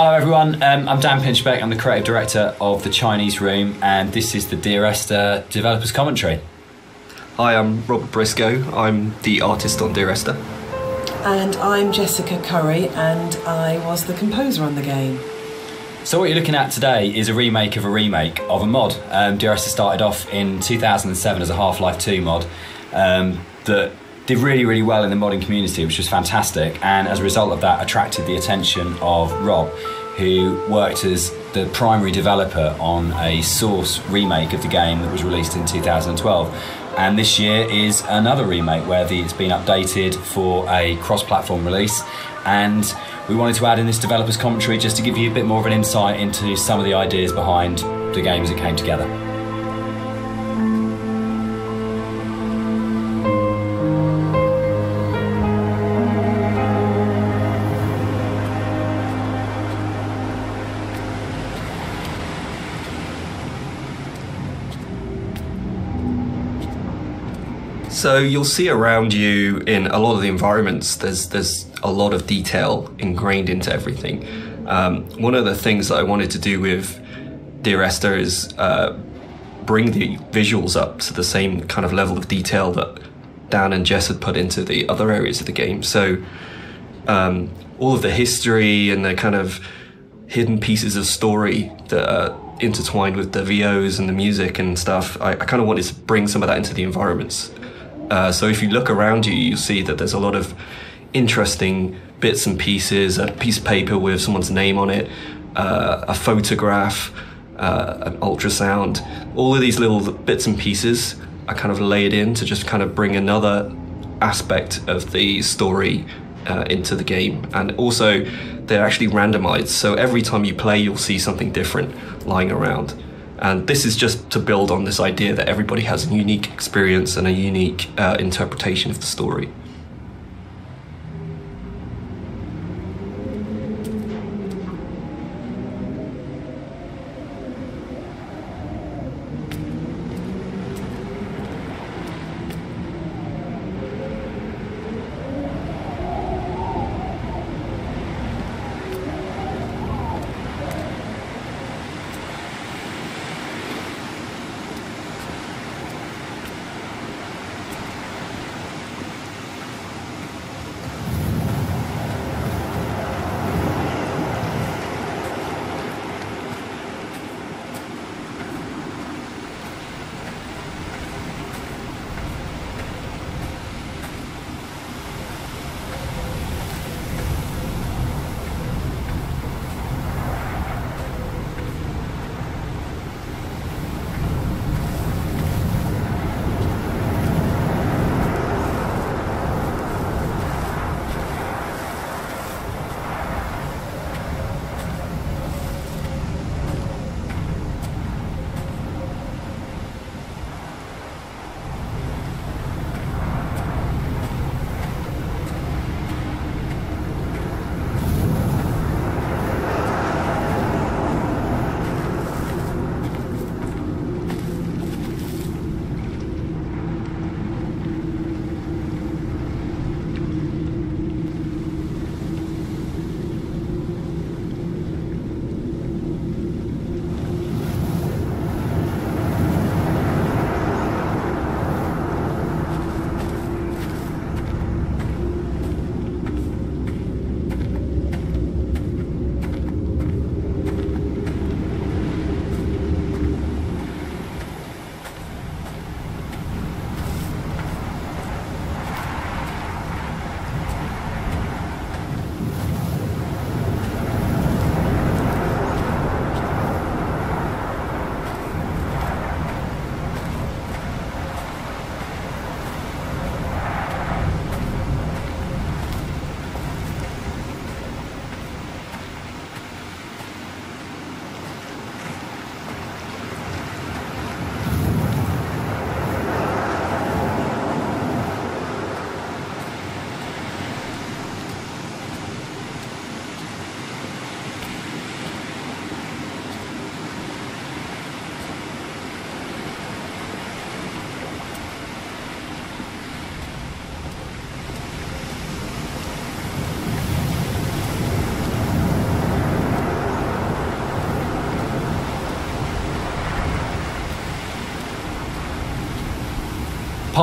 Hello, everyone. Um, I'm Dan Pinchbeck. I'm the creative director of the Chinese Room, and this is the Dear Esther Developers Commentary. Hi, I'm Robert Briscoe. I'm the artist on Dear Esther. And I'm Jessica Curry, and I was the composer on the game. So, what you're looking at today is a remake of a remake of a mod. Um, Dear Esther started off in 2007 as a Half Life 2 mod um, that did really, really well in the modding community, which was fantastic. And as a result of that, attracted the attention of Rob, who worked as the primary developer on a Source remake of the game that was released in 2012. And this year is another remake where the, it's been updated for a cross platform release. And we wanted to add in this developer's commentary just to give you a bit more of an insight into some of the ideas behind the game as it came together. So you'll see around you in a lot of the environments, there's there's a lot of detail ingrained into everything. Um, one of the things that I wanted to do with Dear Esther is uh, bring the visuals up to the same kind of level of detail that Dan and Jess had put into the other areas of the game. So um, all of the history and the kind of hidden pieces of story that are intertwined with the VOs and the music and stuff, I, I kind of wanted to bring some of that into the environments. Uh, so if you look around you, you see that there's a lot of interesting bits and pieces, a piece of paper with someone's name on it, uh, a photograph, uh, an ultrasound. All of these little bits and pieces are kind of laid in to just kind of bring another aspect of the story uh, into the game. And also, they're actually randomized. So every time you play, you'll see something different lying around. And this is just to build on this idea that everybody has a unique experience and a unique uh, interpretation of the story.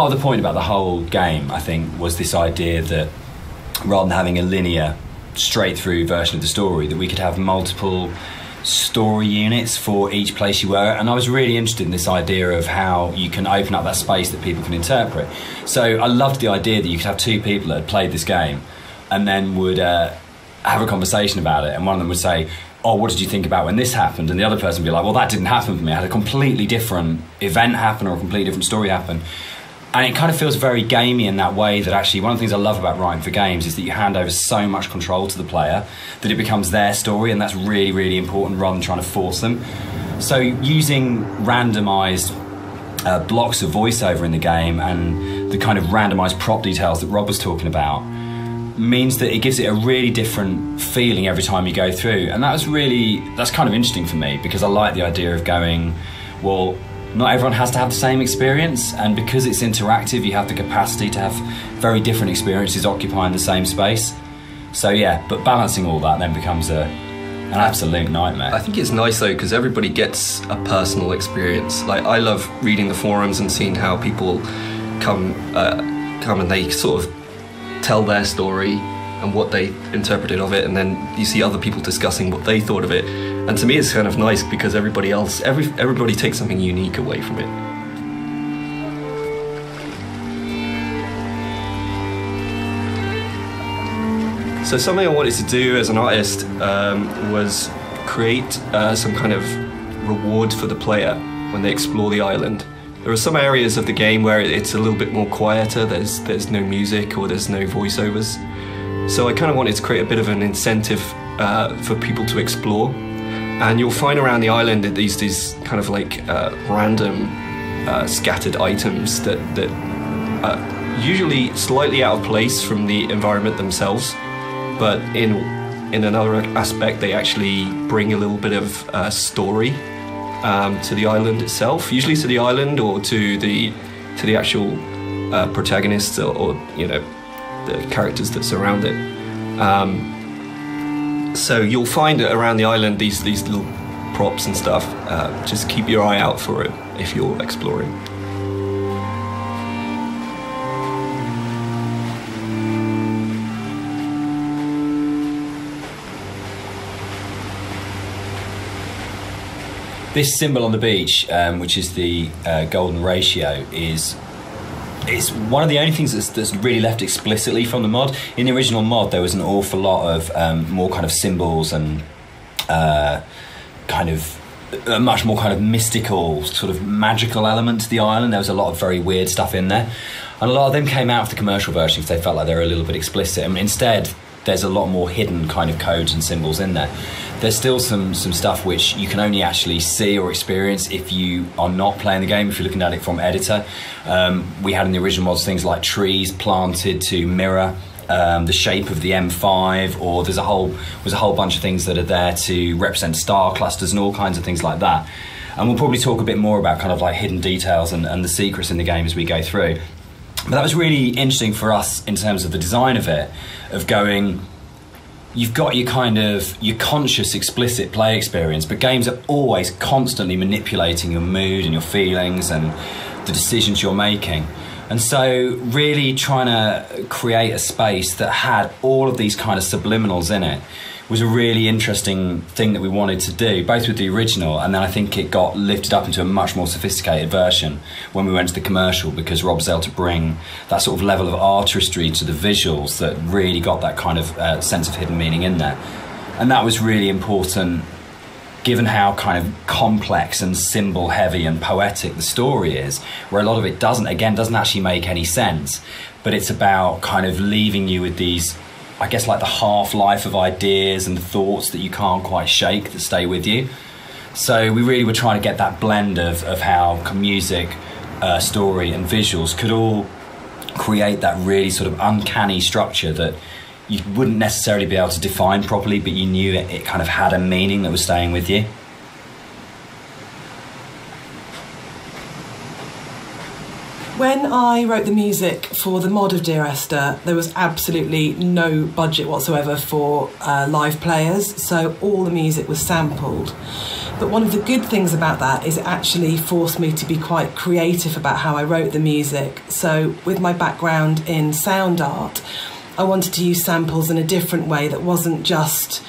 Part of the point about the whole game, I think, was this idea that rather than having a linear, straight through version of the story, that we could have multiple story units for each place you were. And I was really interested in this idea of how you can open up that space that people can interpret. So I loved the idea that you could have two people that had played this game and then would uh, have a conversation about it. And one of them would say, oh, what did you think about when this happened? And the other person would be like, well, that didn't happen for me. I had a completely different event happen or a completely different story happen. And it kind of feels very gamey in that way that actually one of the things I love about writing for games is that you hand over so much control to the player that it becomes their story, and that's really, really important rather than trying to force them. So using randomized uh, blocks of voiceover in the game and the kind of randomized prop details that Rob was talking about means that it gives it a really different feeling every time you go through. And that was really, that's kind of interesting for me because I like the idea of going, well, not everyone has to have the same experience, and because it's interactive, you have the capacity to have very different experiences occupying the same space. So, yeah, but balancing all that then becomes a, an absolute nightmare. I think it's nice though because everybody gets a personal experience. Like I love reading the forums and seeing how people come uh, come and they sort of tell their story and what they interpreted of it, and then you see other people discussing what they thought of it. And to me, it's kind of nice because everybody else, every everybody takes something unique away from it. So something I wanted to do as an artist um, was create uh, some kind of reward for the player when they explore the island. There are some areas of the game where it's a little bit more quieter. There's there's no music or there's no voiceovers. So I kind of wanted to create a bit of an incentive uh, for people to explore. And you'll find around the island that these these kind of like uh, random uh, scattered items that that are usually slightly out of place from the environment themselves but in in another aspect, they actually bring a little bit of uh, story um, to the island itself. Usually to the island or to the to the actual uh, protagonists or, or, you know the characters that surround it. Um, so you'll find around the island these these little props and stuff. Uh, just keep your eye out for it if you're exploring. this symbol on the beach, um, which is the uh, golden ratio, is is one of the only things that's, that's, really left explicitly from the mod. In the original mod, there was an awful lot of um, more kind of symbols and uh, kind of a much more kind of mystical, sort of magical element to the island. There was a lot of very weird stuff in there, and a lot of them came out of the commercial version because they felt like they were a little bit explicit. I mean, instead, there's a lot more hidden kind of codes and symbols in there. There's still some some stuff which you can only actually see or experience if you are not playing the game. If you're looking at it from editor, um, we had in the original mods things like trees planted to mirror um, the shape of the M5, or there's a whole there's a whole bunch of things that are there to represent star clusters and all kinds of things like that. And we'll probably talk a bit more about kind of like hidden details and, and the secrets in the game as we go through. But that was really interesting for us in terms of the design of it, of going, you've got your kind of your conscious explicit play experience but games are always constantly manipulating your mood and your feelings and the decisions you're making. And so really trying to create a space that had all of these kind of subliminals in it was a really interesting thing that we wanted to do, both with the original and then I think it got lifted up into a much more sophisticated version when we went to the commercial because Rob was able to bring that sort of level of artistry to the visuals that really got that kind of uh, sense of hidden meaning in there. And that was really important given how kind of complex and symbol heavy and poetic the story is, where a lot of it doesn't, again, doesn't actually make any sense, but it's about kind of leaving you with these I guess like the half life of ideas and thoughts that you can't quite shake that stay with you. So we really were trying to get that blend of, of how music, uh, story, and visuals could all create that really sort of uncanny structure that you wouldn't necessarily be able to define properly, but you knew it, it kind of had a meaning that was staying with you. When I wrote the music for the mod of Dear Esther, there was absolutely no budget whatsoever for uh, live players, so all the music was sampled. But one of the good things about that is it actually forced me to be quite creative about how I wrote the music. So, with my background in sound art, I wanted to use samples in a different way that wasn't just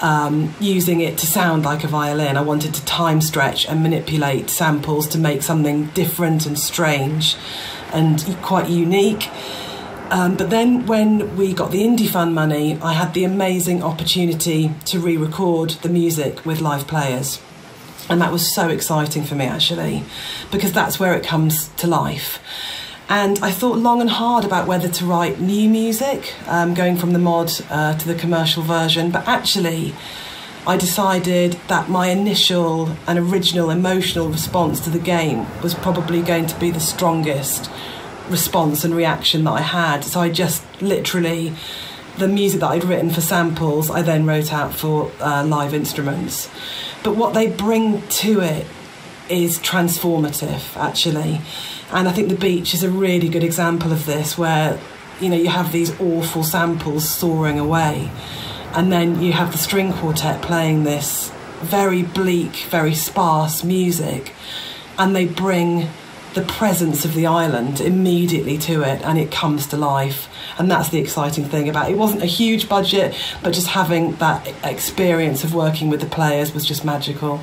um, using it to sound like a violin. I wanted to time stretch and manipulate samples to make something different and strange and quite unique. Um, but then, when we got the Indie Fund money, I had the amazing opportunity to re record the music with live players. And that was so exciting for me, actually, because that's where it comes to life. And I thought long and hard about whether to write new music, um, going from the mod uh, to the commercial version. But actually, I decided that my initial and original emotional response to the game was probably going to be the strongest response and reaction that I had. So I just literally, the music that I'd written for samples, I then wrote out for uh, live instruments. But what they bring to it is transformative, actually. And I think the beach is a really good example of this, where you know you have these awful samples soaring away, and then you have the string quartet playing this very bleak, very sparse music, and they bring the presence of the island immediately to it and it comes to life and that's the exciting thing about it. it wasn't a huge budget but just having that experience of working with the players was just magical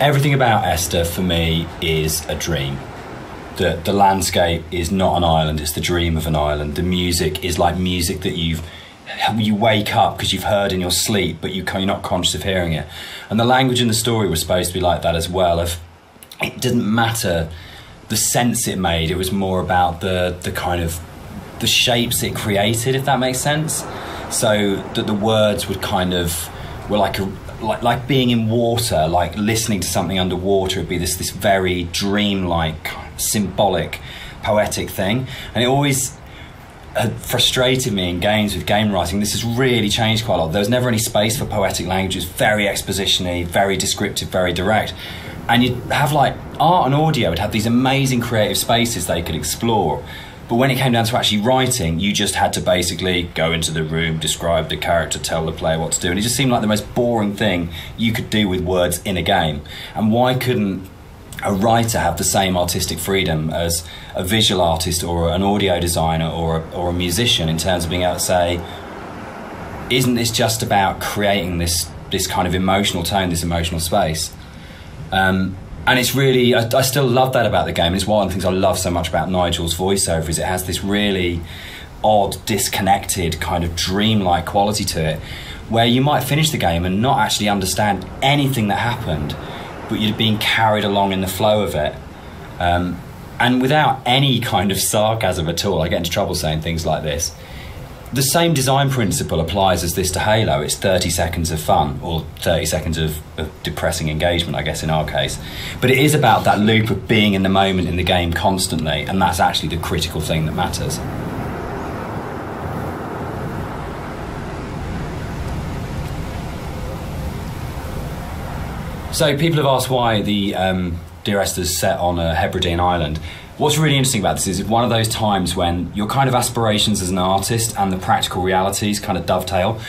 Everything about Esther for me is a dream. The, the landscape is not an island, it's the dream of an island. The music is like music that you've you wake up because you've heard in your sleep, but you, you're not conscious of hearing it. And the language in the story was supposed to be like that as well. Of it didn't matter the sense it made; it was more about the the kind of the shapes it created, if that makes sense. So that the words would kind of were like a like like being in water, like listening to something underwater. It'd be this this very dreamlike, symbolic, poetic thing, and it always had frustrated me in games with game writing. This has really changed quite a lot. There was never any space for poetic language. It was very expositiony, very descriptive, very direct. And you'd have like art and audio would have these amazing creative spaces they could explore. But when it came down to actually writing, you just had to basically go into the room, describe the character, tell the player what to do. And it just seemed like the most boring thing you could do with words in a game. And why couldn't a writer have the same artistic freedom as a visual artist or an audio designer or a, or a musician in terms of being able to say, isn't this just about creating this this kind of emotional tone, this emotional space? Um, and it's really I, I, still love that about the game. It's one of the things I love so much about Nigel's voiceover is it has this really odd, disconnected kind of dreamlike quality to it, where you might finish the game and not actually understand anything that happened, but you're being carried along in the flow of it. Um, and without any kind of sarcasm at all, I get into trouble saying things like this the same design principle applies as this to Halo. It's 30 seconds of fun, or 30 seconds of, of, depressing engagement, I guess, in our case. But it is about that loop of being in the moment in the game constantly, and that's actually the critical thing that matters. So, people have asked why the um, Dear Esther's set on a Hebridean island. What's really interesting about this is one of those times when your kind of aspirations as an artist and the practical realities kind of dovetail.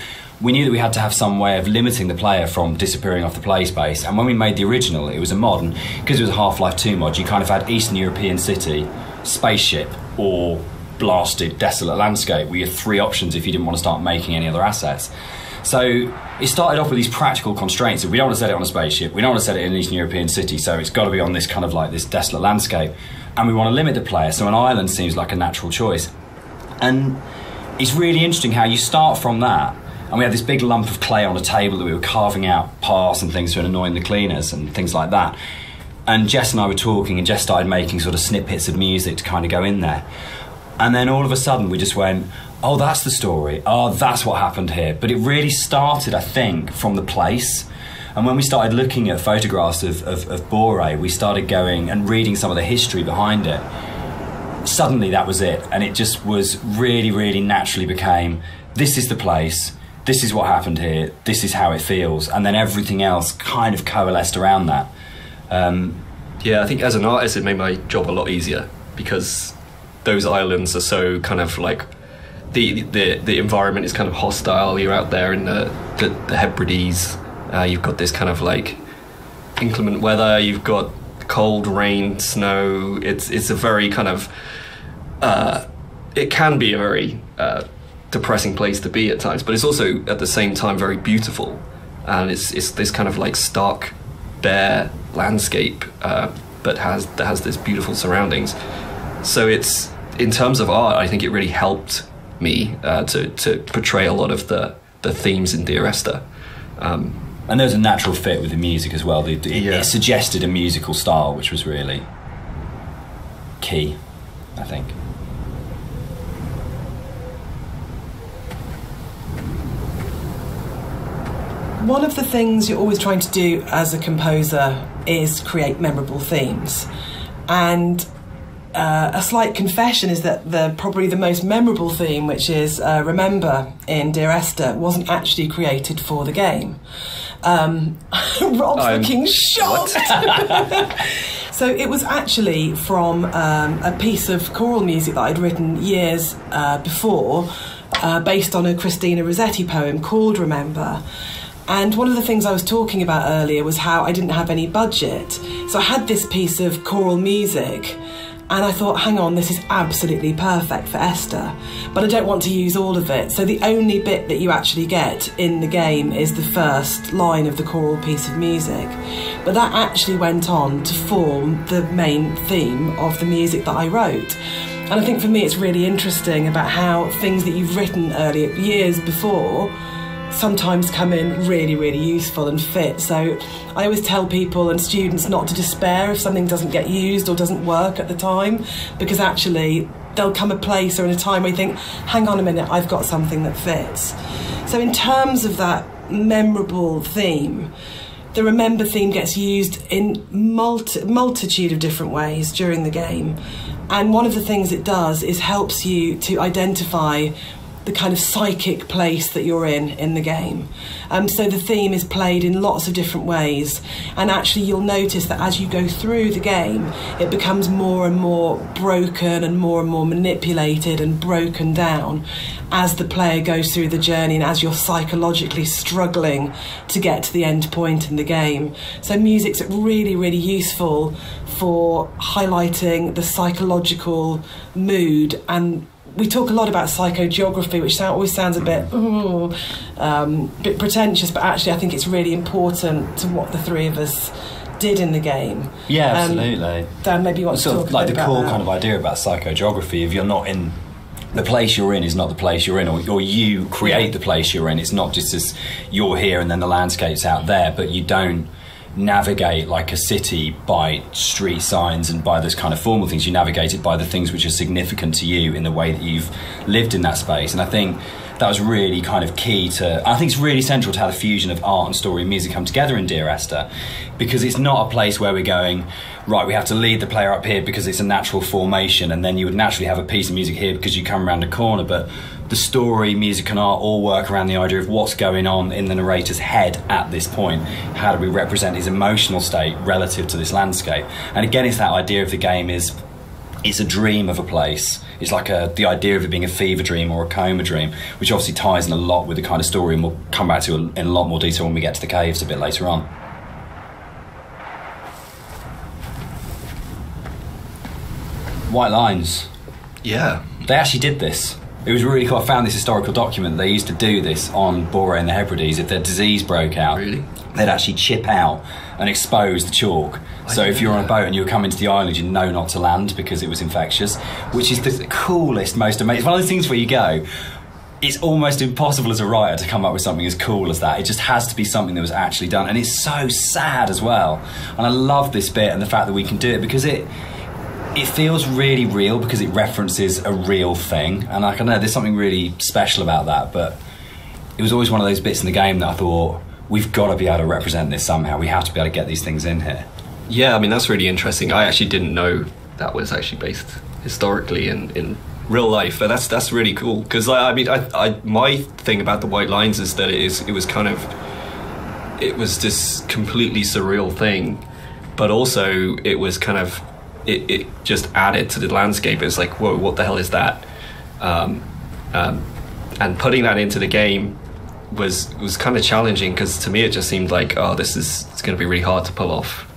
We knew that we had to have some way of limiting the player from disappearing off the play space. And when we made the original, it was a mod, and because it was a Half Life 2 mod, you kind of had Eastern European city, spaceship, or blasted, desolate landscape. We had three options if you didn't want to start making any other assets. So it started off with these practical constraints. We don't want to set it on a spaceship. We don't want to set it in an Eastern European city. So it's got to be on this kind of like this desolate landscape and we want to limit the player, so an island seems like a natural choice. And it's really interesting how you start from that, and we had this big lump of clay on a table that we were carving out paths and things to annoying the cleaners and things like that. And Jess and I were talking, and Jess started making sort of snippets of music to kind of go in there. And then all of a sudden, we just went, oh, that's the story. Oh, that's what happened here. But it really started, I think, from the place and when we started looking at photographs of, of, of Boré, we started going and reading some of the history behind it. Suddenly, that was it. And it just was really, really naturally became this is the place this is what happened here, this is how it feels, and then everything else kind of coalesced around that. Um, Yeah, I think as an artist, it made my job a lot easier because those islands are so kind of like the the the environment is kind of hostile. You're out there in the the, the Hebrides. Uh, you've got this kind of like inclement weather. You've got cold, rain, snow. It's it's a very kind of uh, it can be a very uh, depressing place to be at times, but it's also at the same time very beautiful, and it's it's this kind of like stark, bare landscape, uh, but has that has this beautiful surroundings. So it's in terms of art, I think it really helped me uh, to to portray a lot of the the themes in Dear Esther. Um, and there was a natural fit with the music as well. It, it, Yeah. it suggested a musical style, which was really key, I think. One of the things you're always trying to do as a composer is create memorable themes. And uh, a slight confession is that the probably the most memorable theme, which is uh, "Remember" in Dear Esther, wasn't actually created for the game. Um, Rob's I'm- looking shocked. So it was actually from um, a piece of choral music that I'd written years uh, before, uh, based on a Christina Rossetti poem called Remember. And one of the things I was talking about earlier was how I didn't have any budget. So I had this piece of choral music, and I thought, hang on, this is absolutely perfect for Esther, but I don't want to use all of it. So the only bit that you actually get in the game is the first line of the choral piece of music. But that actually went on to form the main theme of the music that I wrote. And I think for me, it's really interesting about how things that you've written earlier, years before, sometimes come in really, really useful and fit. So I always tell people and students not to despair if something doesn't get used or doesn't work at the time, because actually there'll come a place or in a time where you think, hang on a minute, I've got something that fits. So in terms of that memorable theme, the remember theme gets used in multi- multitude of different ways during the game and one of the things it does is helps you to identify the kind of psychic place that you're in in the game. Um, so the theme is played in lots of different ways, and actually you'll notice that as you go through the game, it becomes more and more broken and more and more manipulated and broken down as the player goes through the journey and as you're psychologically struggling to get to the end point in the game. So music's really, really useful for highlighting the psychological mood and we talk a lot about psychogeography, which always sounds a bit, ooh, um, bit pretentious, but actually, I think it's really important to what the three of us did in the game. Yeah, Um, absolutely. Dan, maybe you want to sort talk of like the core that. kind of idea about psychogeography. If you're not in the place you're in, is not the place you're in, or, or you create the place you're in. It's not just as you're here and then the landscape's out there, but you don't navigate like a city by street signs and by those kind of formal things. You navigate it by the things which are significant to you in the way that you've lived in that space. And I think that was really kind of key to. I think it's really central to how the fusion of art and story and music come together in Dear Esther, because it's not a place where we're going. Right, we have to lead the player up here because it's a natural formation, and then you would naturally have a piece of music here because you come around a corner. But the story, music, and art all work around the idea of what's going on in the narrator's head at this point. How do we represent his emotional state relative to this landscape? And again, it's that idea of the game is it's a dream of a place. It's like a, the idea of it being a fever dream or a coma dream, which obviously ties in a lot with the kind of story, and we'll come back to in a lot more detail when we get to the caves a bit later on. White lines. yeah, They actually did this. It was really cool. I found this historical document. They used to do this on Bore and the Hebrides. If their disease broke out, Really? they'd actually chip out and expose the chalk. so if you're on a boat and you were coming to the island, you know not to land because it was infectious, which is the coolest, most amazing. It's one of those things where you go, it's almost impossible as a writer to come up with something as cool as that. It just has to be something that was actually done, and it's so sad as well. And I love this bit and the fact that we can do it because it it feels really real because it references a real thing, and like I know there's something really special about that. But it was always one of those bits in the game that I thought we've got to be able to represent this somehow. We have to be able to get these things in here. yeah. I mean, that's really interesting. I actually didn't know that was actually based historically in in real life. But that's that's really cool because I, I mean, I, I my thing about the White Lines is that it is it was kind of it was this completely surreal thing, but also it was kind of it, it just added to the landscape. It's like whoa, what the hell is that? Um, um, and putting that into the game was was kind of challenging because to me it just seemed like oh this is it's going to be really hard to pull off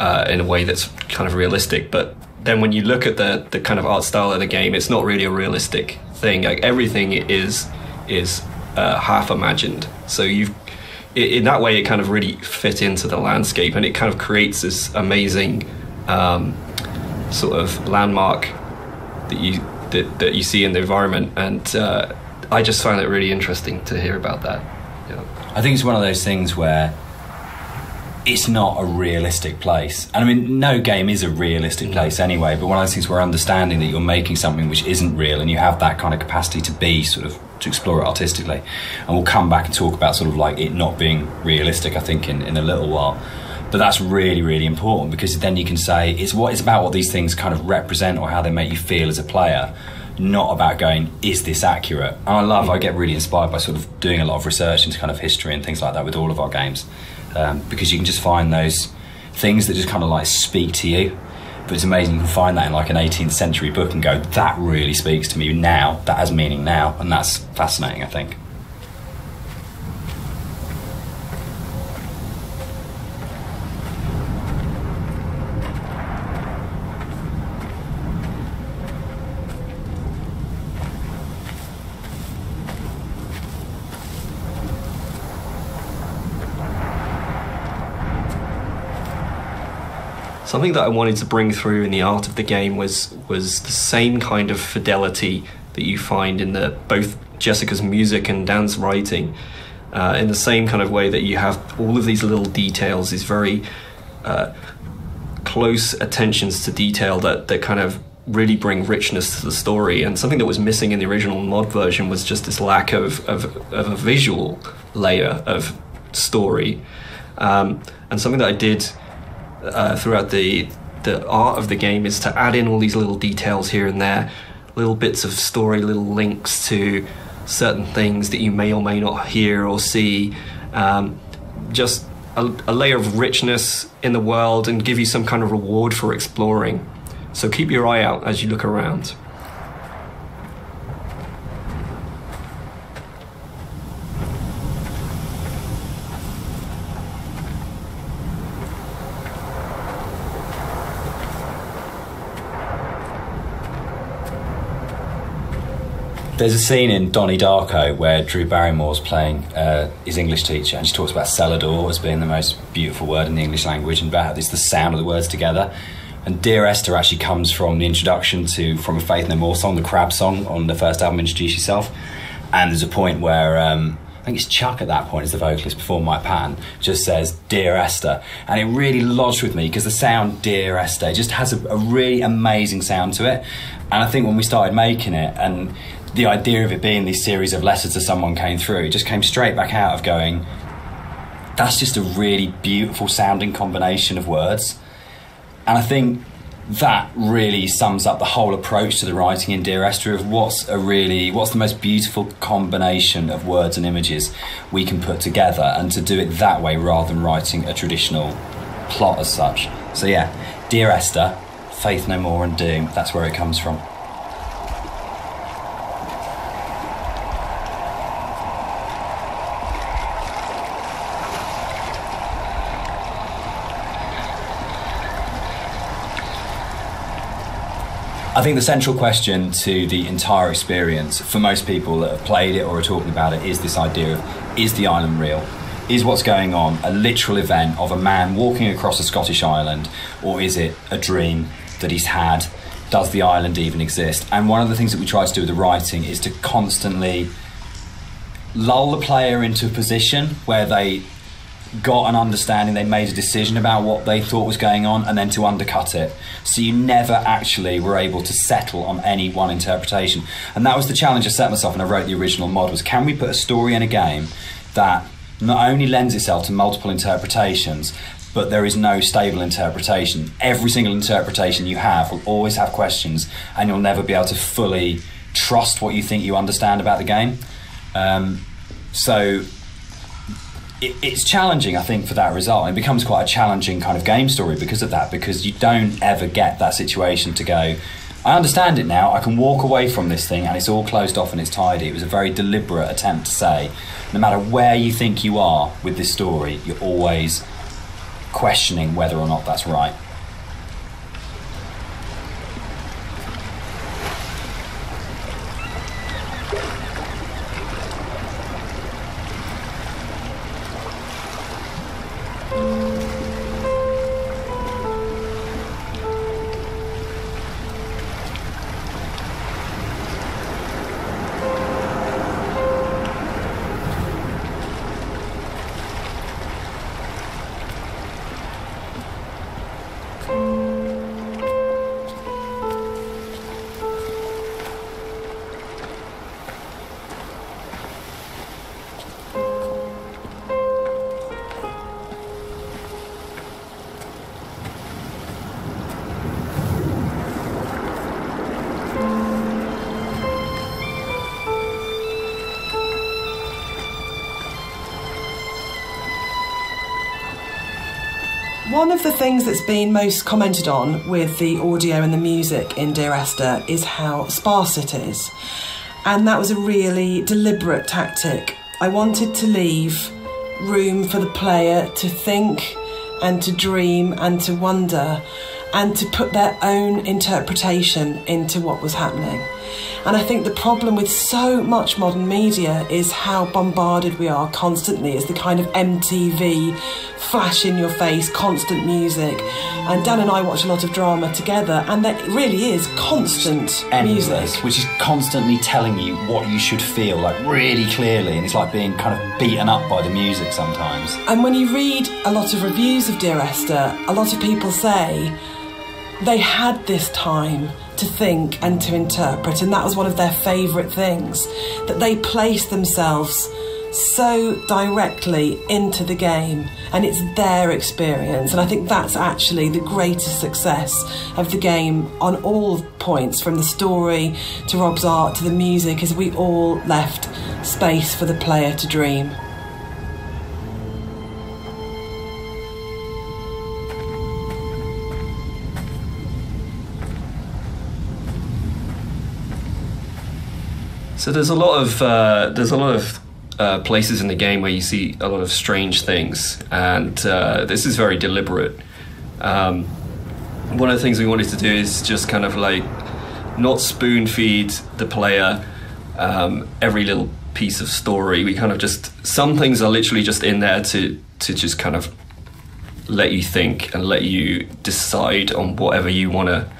uh, in a way that's kind of realistic. But then when you look at the the kind of art style of the game, it's not really a realistic thing. Like everything is is uh, half imagined. So you've in that way it kind of really fit into the landscape and it kind of creates this amazing um, sort of landmark that you that, that you see in the environment and uh, I just find it really interesting to hear about that. Yeah. I think it's one of those things where it's not a realistic place. And I mean, no game is a realistic place anyway, but one of those things where understanding that you're making something which isn't real and you have that kind of capacity to be sort of to explore it artistically. And we'll come back and talk about sort of like it not being realistic, I think, in, in a little while. But that's really, really important because then you can say it's what it's about what these things kind of represent or how they make you feel as a player not about going, is this accurate? And I love, I get really inspired by sort of doing a lot of research into kind of history and things like that with all of our games um, because you can just find those things that just kind of like speak to you. But it's amazing you can find that in like an 18th century book and go, that really speaks to me now, that has meaning now, and that's fascinating, I think. Something that I wanted to bring through in the art of the game was was the same kind of fidelity that you find in the both Jessica's music and Dan's writing. Uh, in the same kind of way that you have all of these little details, these very uh, close attentions to detail that, that kind of really bring richness to the story. And something that was missing in the original mod version was just this lack of, of, of a visual layer of story. Um, and something that I did uh, throughout the the art of the game is to add in all these little details here and there, little bits of story, little links to certain things that you may or may not hear or see. Um, just a, a layer of richness in the world and give you some kind of reward for exploring. So keep your eye out as you look around. There's a scene in Donnie Darko where Drew Barrymore's playing uh, his English teacher, and she talks about cellar door as being the most beautiful word in the English language, and about it's the sound of the words together. And Dear Esther actually comes from the introduction to From a Faith No More song, the Crab song on the first album, Introduce Yourself. And there's a point where um, I think it's Chuck at that point as the vocalist before Mike Patton just says Dear Esther, and it really lodged with me because the sound Dear Esther just has a, a really amazing sound to it. And I think when we started making it, and the idea of it being this series of letters to someone came through, it just came straight back out of going, that's just a really beautiful sounding combination of words. And I think that really sums up the whole approach to the writing in Dear Esther of what's a really what's the most beautiful combination of words and images we can put together and to do it that way rather than writing a traditional plot as such. So yeah, Dear Esther, Faith No More and Doom, that's where it comes from. I think the central question to the entire experience for most people that have played it or are talking about it is this idea of is the island real? Is what's going on a literal event of a man walking across a Scottish island, or is it a dream that he's had? Does the island even exist? And one of the things that we try to do with the writing is to constantly lull the player into a position where they got an understanding, they made a decision about what they thought was going on, and then to undercut it. So you never actually were able to settle on any one interpretation. And that was the challenge I set myself when I wrote the original mod was can we put a story in a game that not only lends itself to multiple interpretations, but there is no stable interpretation. Every single interpretation you have will always have questions, and you'll never be able to fully trust what you think you understand about the game. Um, so it, it's challenging, I think, for that result. It becomes quite a challenging kind of game story because of that, because you don't ever get that situation to go. I understand it now. I can walk away from this thing, and it's all closed off and it's tidy. It was a very deliberate attempt to say, no matter where you think you are with this story, you're always questioning whether or not that's right. Of the things that's been most commented on with the audio and the music in Dear Esther is how sparse it is. And that was a really deliberate tactic. I wanted to leave room for the player to think and to dream and to wonder and to put their own interpretation into what was happening. And I think the problem with so much modern media is how bombarded we are constantly. It's the kind of MTV flash in your face, constant music. And Dan and I watch a lot of drama together, and there really is constant Endless, music. which is constantly telling you what you should feel, like really clearly, and it's like being kind of beaten up by the music sometimes. And when you read a lot of reviews of Dear Esther, a lot of people say they had this time to think and to interpret, and that was one of their favourite things that they placed themselves so directly into the game and it's their experience and i think that's actually the greatest success of the game on all points from the story to rob's art to the music is we all left space for the player to dream So there's a lot of uh, there's a lot of uh, places in the game where you see a lot of strange things, and uh, this is very deliberate. Um, one of the things we wanted to do is just kind of like not spoon feed the player um, every little piece of story. We kind of just some things are literally just in there to to just kind of let you think and let you decide on whatever you want to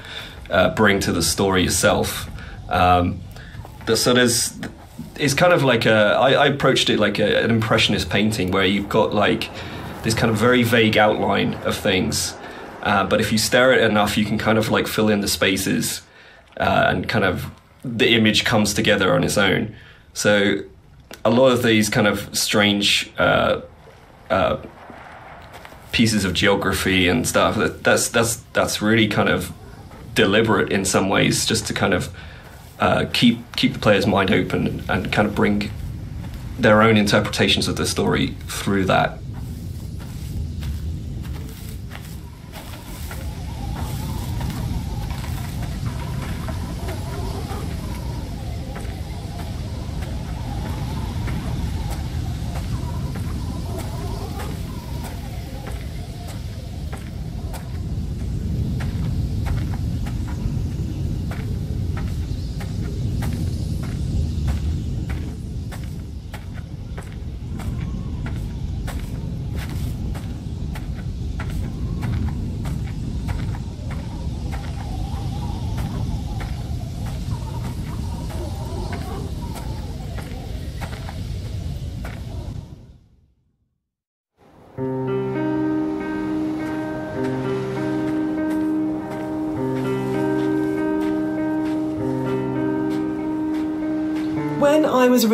uh, bring to the story yourself. Um, so there's it's kind of like a I, I approached it like a, an impressionist painting where you've got like this kind of very vague outline of things uh, but if you stare at it enough you can kind of like fill in the spaces uh, and kind of the image comes together on its own. So a lot of these kind of strange uh, uh, pieces of geography and stuff that, that's that's that's really kind of deliberate in some ways just to kind of uh, keep keep the player's mind open and, and kind of bring their own interpretations of the story through that.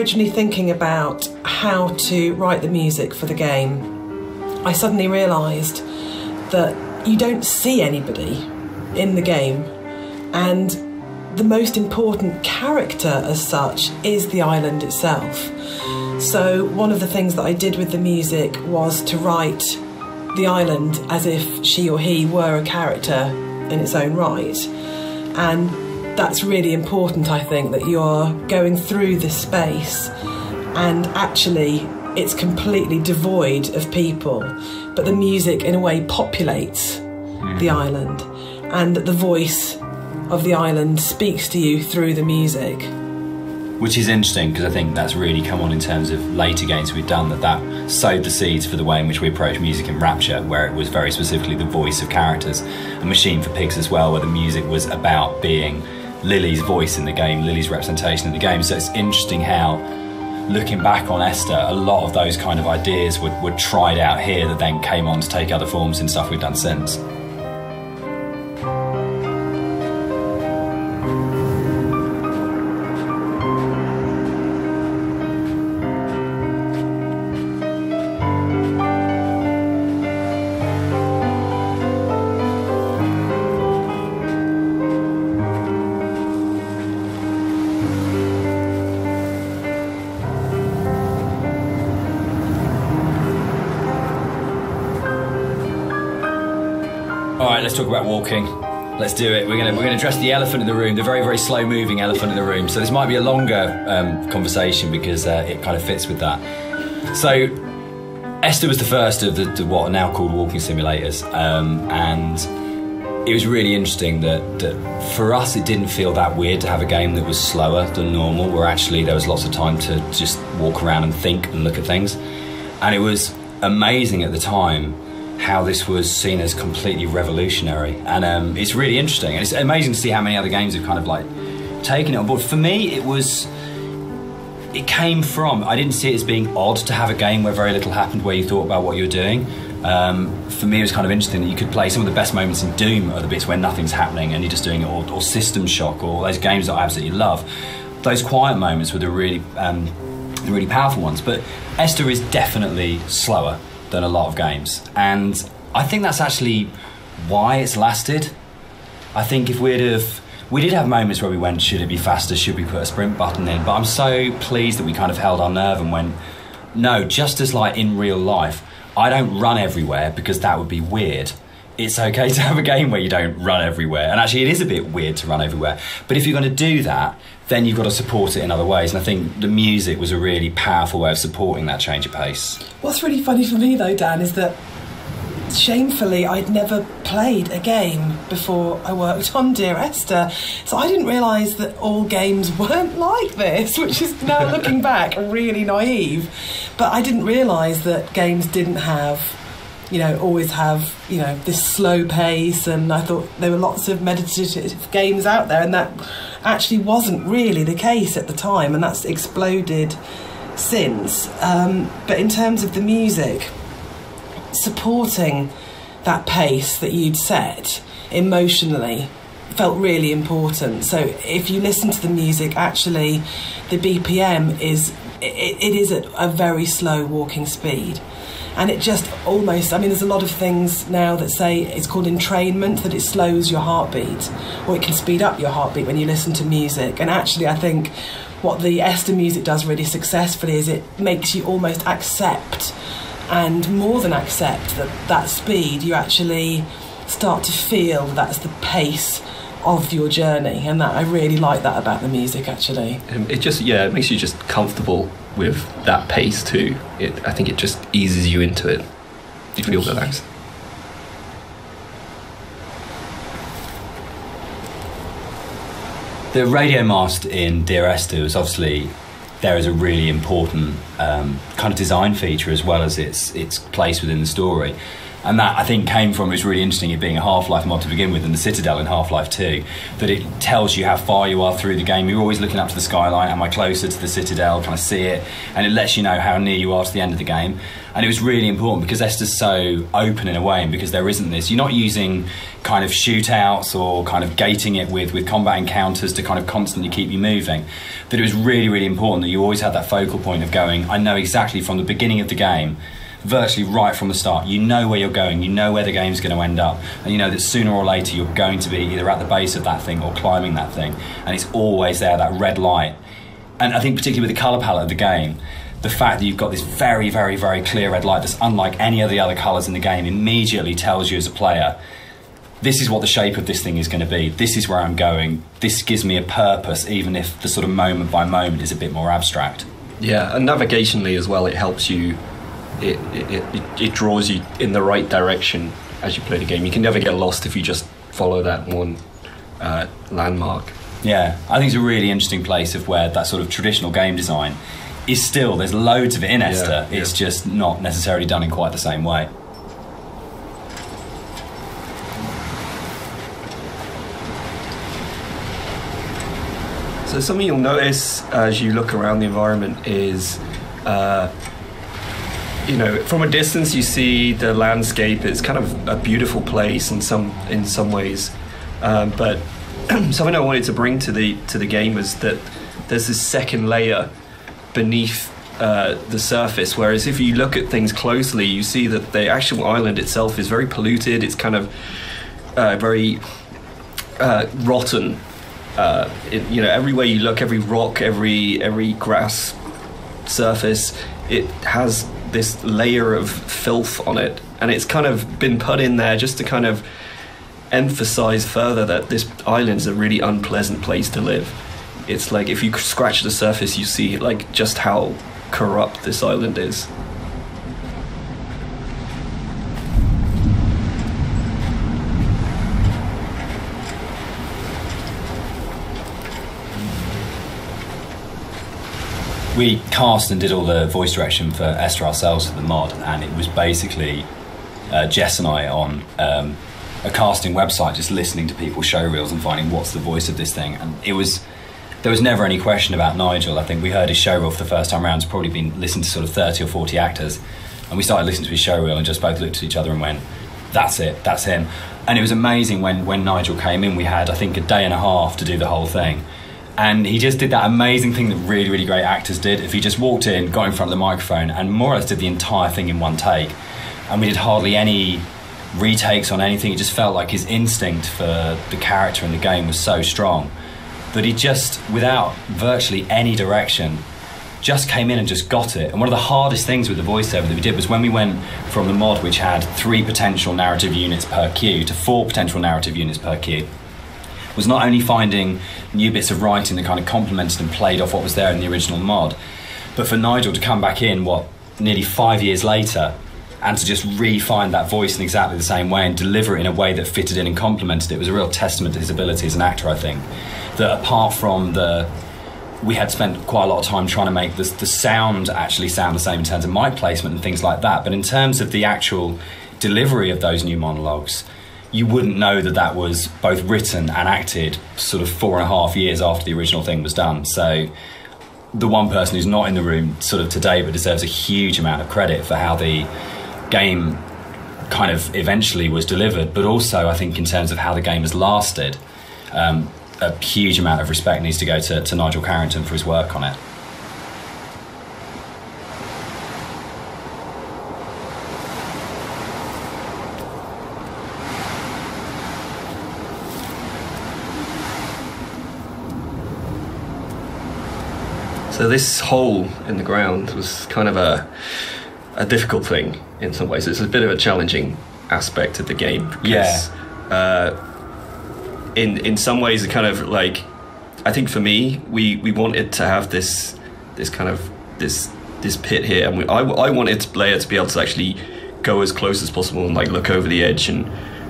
Originally thinking about how to write the music for the game, I suddenly realised that you don't see anybody in the game, and the most important character as such is the island itself. So, one of the things that I did with the music was to write the island as if she or he were a character in its own right. And that's really important, I think, that you're going through this space and actually it's completely devoid of people, but the music in a way populates the mm. island and that the voice of the island speaks to you through the music. Which is interesting because I think that's really come on in terms of later games we've done that that sowed the seeds for the way in which we approach music in Rapture, where it was very specifically the voice of characters. A Machine for Pigs as well, where the music was about being Lily's voice in the game, Lily's representation in the game. So it's interesting how, looking back on Esther, a lot of those kind of ideas were, were tried out here that then came on to take other forms in stuff we've done since. Talk about walking. Let's do it. We're gonna we're gonna address the elephant in the room, the very very slow moving elephant in the room. So this might be a longer um, conversation because uh, it kind of fits with that. So Esther was the first of the, the what are now called walking simulators, um, and it was really interesting that, that for us it didn't feel that weird to have a game that was slower than normal, where actually there was lots of time to just walk around and think and look at things, and it was amazing at the time how this was seen as completely revolutionary, and um, it's really interesting. And it's amazing to see how many other games have kind of like taken it on board. For me, it was. It came from. I didn't see it as being odd to have a game where very little happened, where you thought about what you were doing. Um, for me, it was kind of interesting that you could play some of the best moments in Doom are the bits where nothing's happening and you're just doing it, or, or System Shock, or those games that I absolutely love. Those quiet moments were the really, um, the really powerful ones. But Esther is definitely slower than a lot of games. And I think that's actually why it's lasted. I think if we'd have. We did have moments where we went, should it be faster? Should we put a sprint button in? But I'm so pleased that we kind of held our nerve and went, no, just as like in real life, I don't run everywhere because that would be weird. It's okay to have a game where you don't run everywhere. And actually, it is a bit weird to run everywhere. But if you're going to do that, then you've got to support it in other ways. And I think the music was a really powerful way of supporting that change of pace. What's really funny for me though, Dan, is that shamefully I'd never played a game before I worked on Dear Esther. So I didn't realise that all games weren't like this, which is now looking back really naive. But I didn't realise that games didn't have you know, always have, you know, this slow pace. And I thought there were lots of meditative games out there, and that actually wasn't really the case at the time, and that's exploded since. Um, but in terms of the music, supporting that pace that you'd set emotionally felt really important. So if you listen to the music, actually, the BPM is it, it is at a very slow walking speed. And it just almost, I mean, there's a lot of things now that say it's called entrainment, that it slows your heartbeat, or it can speed up your heartbeat when you listen to music. And actually, I think what the Esther music does really successfully is it makes you almost accept and more than accept that that speed, you actually start to feel that's the pace of your journey, and that I really like that about the music. Actually, Um, it just yeah, it makes you just comfortable with that pace too. It, I think it just eases you into it. You feel relaxed. The radio mast in Dear Esther was obviously there is a really important um, kind of design feature as well as its its place within the story. And that I think came from it's really interesting it being a Half Life mod to begin with and the Citadel in Half Life 2 that it tells you how far you are through the game. You're always looking up to the skyline. Am I closer to the Citadel? Can I see it? And it lets you know how near you are to the end of the game. And it was really important because Esther's so open in a way and because there isn't this. You're not using kind of shootouts or kind of gating it with, with combat encounters to kind of constantly keep you moving. That it was really, really important that you always had that focal point of going, I know exactly from the beginning of the game virtually right from the start. You know where you're going, you know where the game's going to end up, and you know that sooner or later you're going to be either at the base of that thing or climbing that thing, and it's always there, that red light. And I think, particularly with the colour palette of the game, the fact that you've got this very, very, very clear red light that's unlike any of the other colours in the game immediately tells you as a player this is what the shape of this thing is going to be. This is where I'm going. This gives me a purpose, even if the sort of moment by moment is a bit more abstract. Yeah, and navigationally as well, it helps you. It, it, it, it draws you in the right direction as you play the game. You can never get lost if you just follow that one uh, landmark. Yeah, I think it's a really interesting place of where that sort of traditional game design is still. There's loads of it in Esther. Yeah, it's yeah. just not necessarily done in quite the same way. So something you'll notice as you look around the environment is, uh, you know, from a distance you see the landscape. It's kind of a beautiful place in some in some ways, um, but something I wanted to bring to the to the game was that there's this second layer beneath uh, the surface. Whereas if you look at things closely, you see that the actual island itself is very polluted. It's kind of uh, very uh, rotten. Uh, it, you know, everywhere you look, every rock, every every grass surface, it has this layer of filth on it, and it's kind of been put in there just to kind of emphasize further that this island's a really unpleasant place to live. It's like if you scratch the surface, you see like just how corrupt this island is. We cast and did all the voice direction for Esther ourselves for the mod, and it was basically uh, Jess and I on um, a casting website, just listening to people's show reels and finding what's the voice of this thing. And it was there was never any question about Nigel. I think we heard his show reel for the first time round. It's probably been listened to sort of thirty or forty actors, and we started listening to his show reel and just both looked at each other and went, "That's it, that's him." And it was amazing when when Nigel came in. We had I think a day and a half to do the whole thing and he just did that amazing thing that really, really great actors did. If he just walked in, got in front of the microphone, and more or less did the entire thing in one take, and we did hardly any retakes on anything. It just felt like his instinct for the character in the game was so strong that he just, without virtually any direction, just came in and just got it. And one of the hardest things with the voiceover that we did was when we went from the mod, which had three potential narrative units per cue, to four potential narrative units per cue was not only finding new bits of writing that kind of complemented and played off what was there in the original mod, but for Nigel to come back in, what, nearly five years later, and to just re-find that voice in exactly the same way and deliver it in a way that fitted in and complemented it was a real testament to his ability as an actor, I think. That apart from the we had spent quite a lot of time trying to make this, the sound actually sound the same in terms of mic placement and things like that. But in terms of the actual delivery of those new monologues, you wouldn't know that that was both written and acted sort of four and a half years after the original thing was done. So the one person who's not in the room sort of today but deserves a huge amount of credit for how the game kind of eventually was delivered, but also I think in terms of how the game has lasted, um, a huge amount of respect needs to go to, to Nigel Carrington for his work on it. So this hole in the ground was kind of a a difficult thing in some ways. It's a bit of a challenging aspect of the game. Because, Uh, in in some ways, it kind of like I think for me, we we wanted to have this this kind of this this pit here, and we, I I wanted the player to be able to actually go as close as possible and like look over the edge and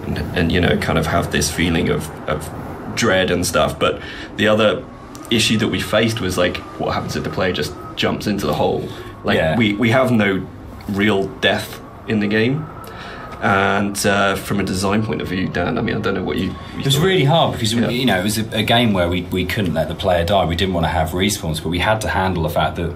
and, and you know kind of have this feeling of of dread and stuff. But the other issue that we faced was like what happens if the player just jumps into the hole like Yeah. we we have no real death in the game and uh, from a design point of view dan i mean i don't know what you, you It was really hard because Yeah. you know it was a, a game where we, we couldn't let the player die. We didn't want to have respawns, but we had to handle the fact that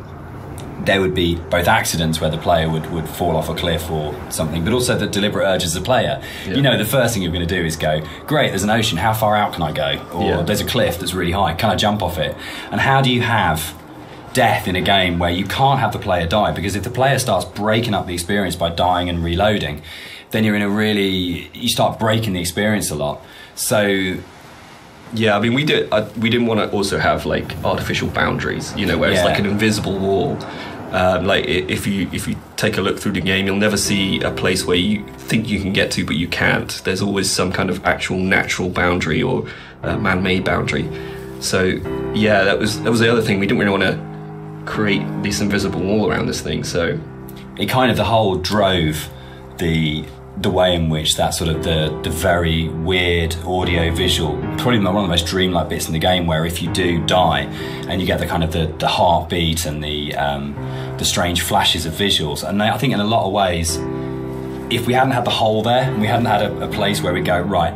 there would be both accidents where the player would, would fall off a cliff or something, but also the deliberate urges of the player. Yeah. You know, the first thing you're going to do is go, great, there's an ocean, how far out can I go? Or Yeah. there's a cliff that's really high, can I jump off it? And how do you have death in a game where you can't have the player die because if the player starts breaking up the experience by dying and reloading, then you're in a really you start breaking the experience a lot. So Yeah, I mean, we did. Uh, we didn't want to also have like artificial boundaries, you know, where it's Yeah. like an invisible wall. Um, like if you if you take a look through the game, you'll never see a place where you think you can get to, but you can't. There's always some kind of actual natural boundary or uh, man-made boundary. So yeah, that was that was the other thing. We didn't really want to create this invisible wall around this thing. So it kind of the whole drove the the way in which that sort of the the very weird audio visual probably one of the most dreamlike bits in the game where if you do die and you get the kind of the, the heartbeat and the um, the strange flashes of visuals. And I think in a lot of ways if we hadn't had the hole there we hadn't had a, a place where we go right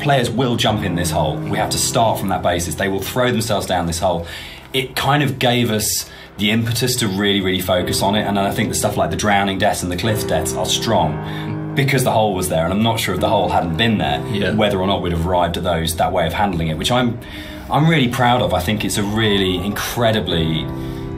players will jump in this hole. We have to start from that basis. They will throw themselves down this hole. It kind of gave us the impetus to really really focus on it. And i think the stuff like the drowning deaths and the cliff deaths are strong because the hole was there and i'm not sure if the hole hadn't been there Yeah. whether or not we'd have arrived at those that way of handling it which i'm i'm really proud of i think it's a really incredibly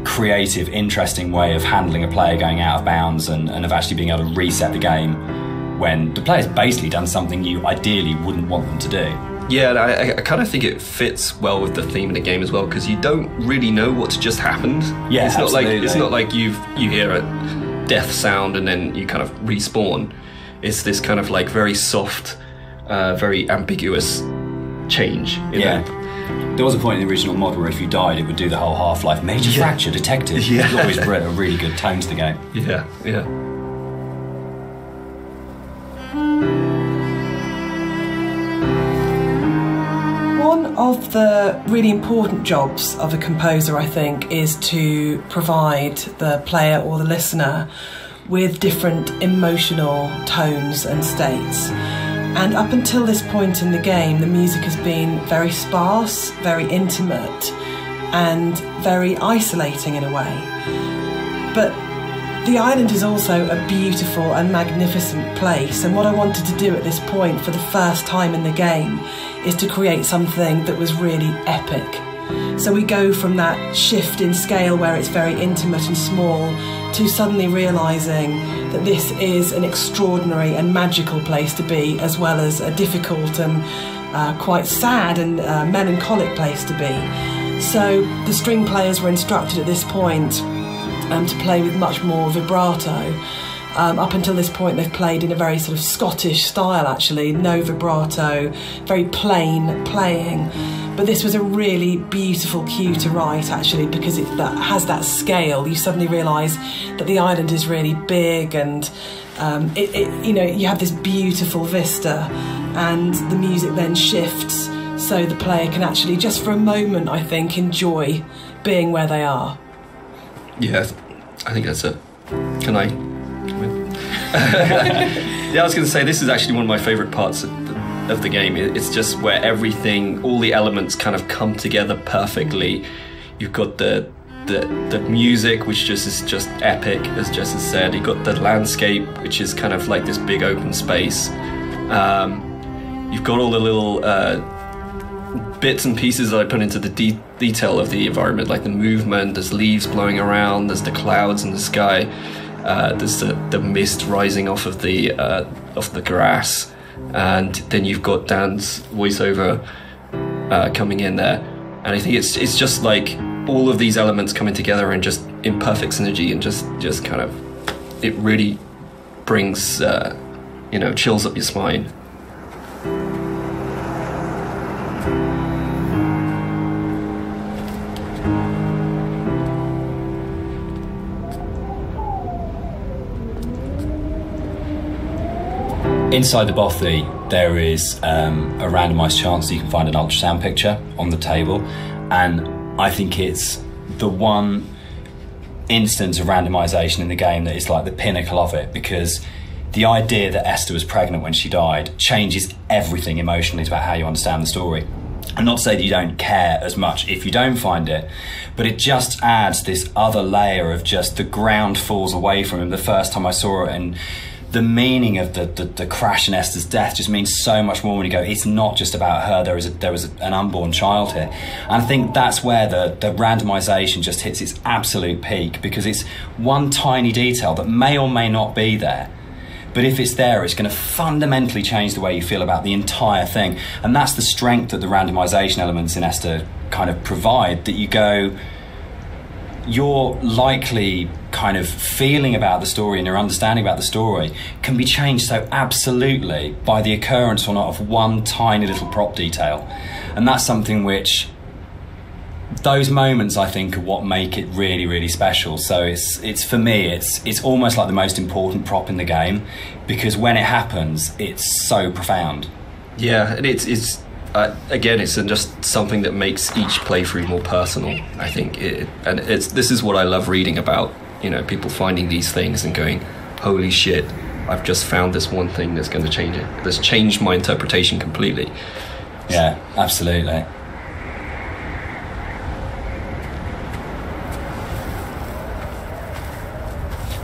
creative, interesting way of handling a player going out of bounds and, and of actually being able to reset the game when the player's basically done something you ideally wouldn't want them to do. Yeah, and I, I kind of think it fits well with the theme of the game as well because you don't really know what's just happened. Yeah, it's not like it's not like you've you hear a death sound and then you kind of respawn. It's this kind of like very soft, uh, very ambiguous change. you Yeah. know? There was a point in the original mod where if you died, it would do the whole Half Life major Yeah. fracture detected. Yeah. It always brought a really good tone to the game. yeah, yeah. One of the really important jobs of a composer, I think, is to provide the player or the listener with different emotional tones and states. And up until this point in the game, the music has been very sparse, very intimate, and very isolating in a way. But the island is also a beautiful and magnificent place, and what I wanted to do at this point for the first time in the game is to create something that was really epic. So we go from that shift in scale where it's very intimate and small to suddenly realizing that this is an extraordinary and magical place to be, as well as a difficult and uh, quite sad and uh, melancholic place to be. So the string players were instructed at this point um, to play with much more vibrato. Um, up until this point, they've played in a very sort of Scottish style, actually, no vibrato, very plain playing. But this was a really beautiful cue to write, actually, because it that has that scale. You suddenly realise that the island is really big, and um, it, it, you know, you have this beautiful vista, and the music then shifts, so the player can actually, just for a moment, I think, enjoy being where they are. Yes, I think that's it. Can I? yeah, I was going to say this is actually one of my favourite parts of the, of the game. It's just where everything, all the elements, kind of come together perfectly. You've got the the the music, which just is just epic, as Jess has said. You've got the landscape, which is kind of like this big open space. Um, you've got all the little. Uh, bits and pieces that I put into the de- detail of the environment, like the movement. There's leaves blowing around. There's the clouds in the sky. Uh, there's the, the mist rising off of the uh, off the grass, and then you've got Dan's voiceover uh, coming in there, and I think it's it's just like all of these elements coming together and just in perfect synergy and just just kind of it really brings uh, you know chills up your spine. Inside the bothy, there is um, a randomised chance that you can find an ultrasound picture on the table, and I think it's the one instance of randomisation in the game that is like the pinnacle of it because the idea that Esther was pregnant when she died changes everything emotionally about how you understand the story. And not to say that you don't care as much if you don't find it, but it just adds this other layer of just the ground falls away from him. The first time I saw it and the meaning of the, the, the crash and Esther's death just means so much more when you go. It's not just about her. There is a, there was a, an unborn child here, and I think that's where the the randomisation just hits its absolute peak because it's one tiny detail that may or may not be there. But if it's there, it's going to fundamentally change the way you feel about the entire thing. And that's the strength that the randomization elements in Esther kind of provide that you go, your likely kind of feeling about the story and your understanding about the story can be changed so absolutely by the occurrence or not of one tiny little prop detail. And that's something which those moments I think are what make it really really special. So it's it's for me it's it's almost like the most important prop in the game because when it happens it's so profound. Yeah, and it's it's uh, again it's just something that makes each playthrough more personal. I think it, and it's this is what I love reading about. You know, people finding these things and going, "Holy shit! I've just found this one thing that's going to change it. That's changed my interpretation completely." Yeah, absolutely.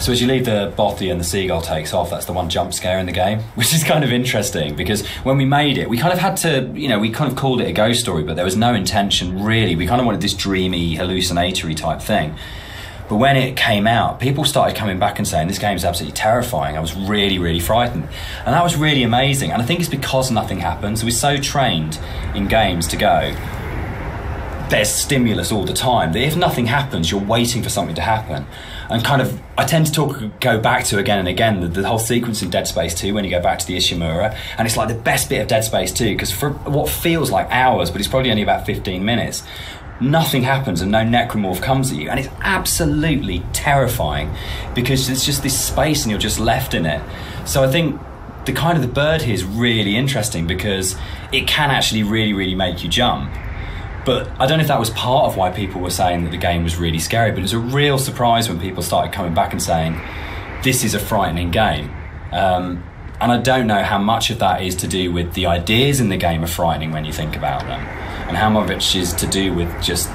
So as you leave the bothy and the seagull takes off, that's the one jump scare in the game, which is kind of interesting because when we made it, we kind of had to, you know, we kind of called it a ghost story, but there was no intention really. We kind of wanted this dreamy, hallucinatory type thing. But when it came out, people started coming back and saying this game is absolutely terrifying. I was really, really frightened, and that was really amazing. And I think it's because nothing happens. We're so trained in games to go there's stimulus all the time that if nothing happens, you're waiting for something to happen. And kind of, I tend to talk, go back to again and again the, the whole sequence in Dead Space 2 when you go back to the Ishimura, and it's like the best bit of Dead Space 2 because for what feels like hours, but it's probably only about 15 minutes, nothing happens and no necromorph comes at you, and it's absolutely terrifying because it's just this space and you're just left in it. So I think the kind of the bird here is really interesting because it can actually really, really make you jump but I don't know if that was part of why people were saying that the game was really scary, but it was a real surprise when people started coming back and saying, this is a frightening game. Um, and I don't know how much of that is to do with the ideas in the game are frightening when you think about them, and how much is to do with just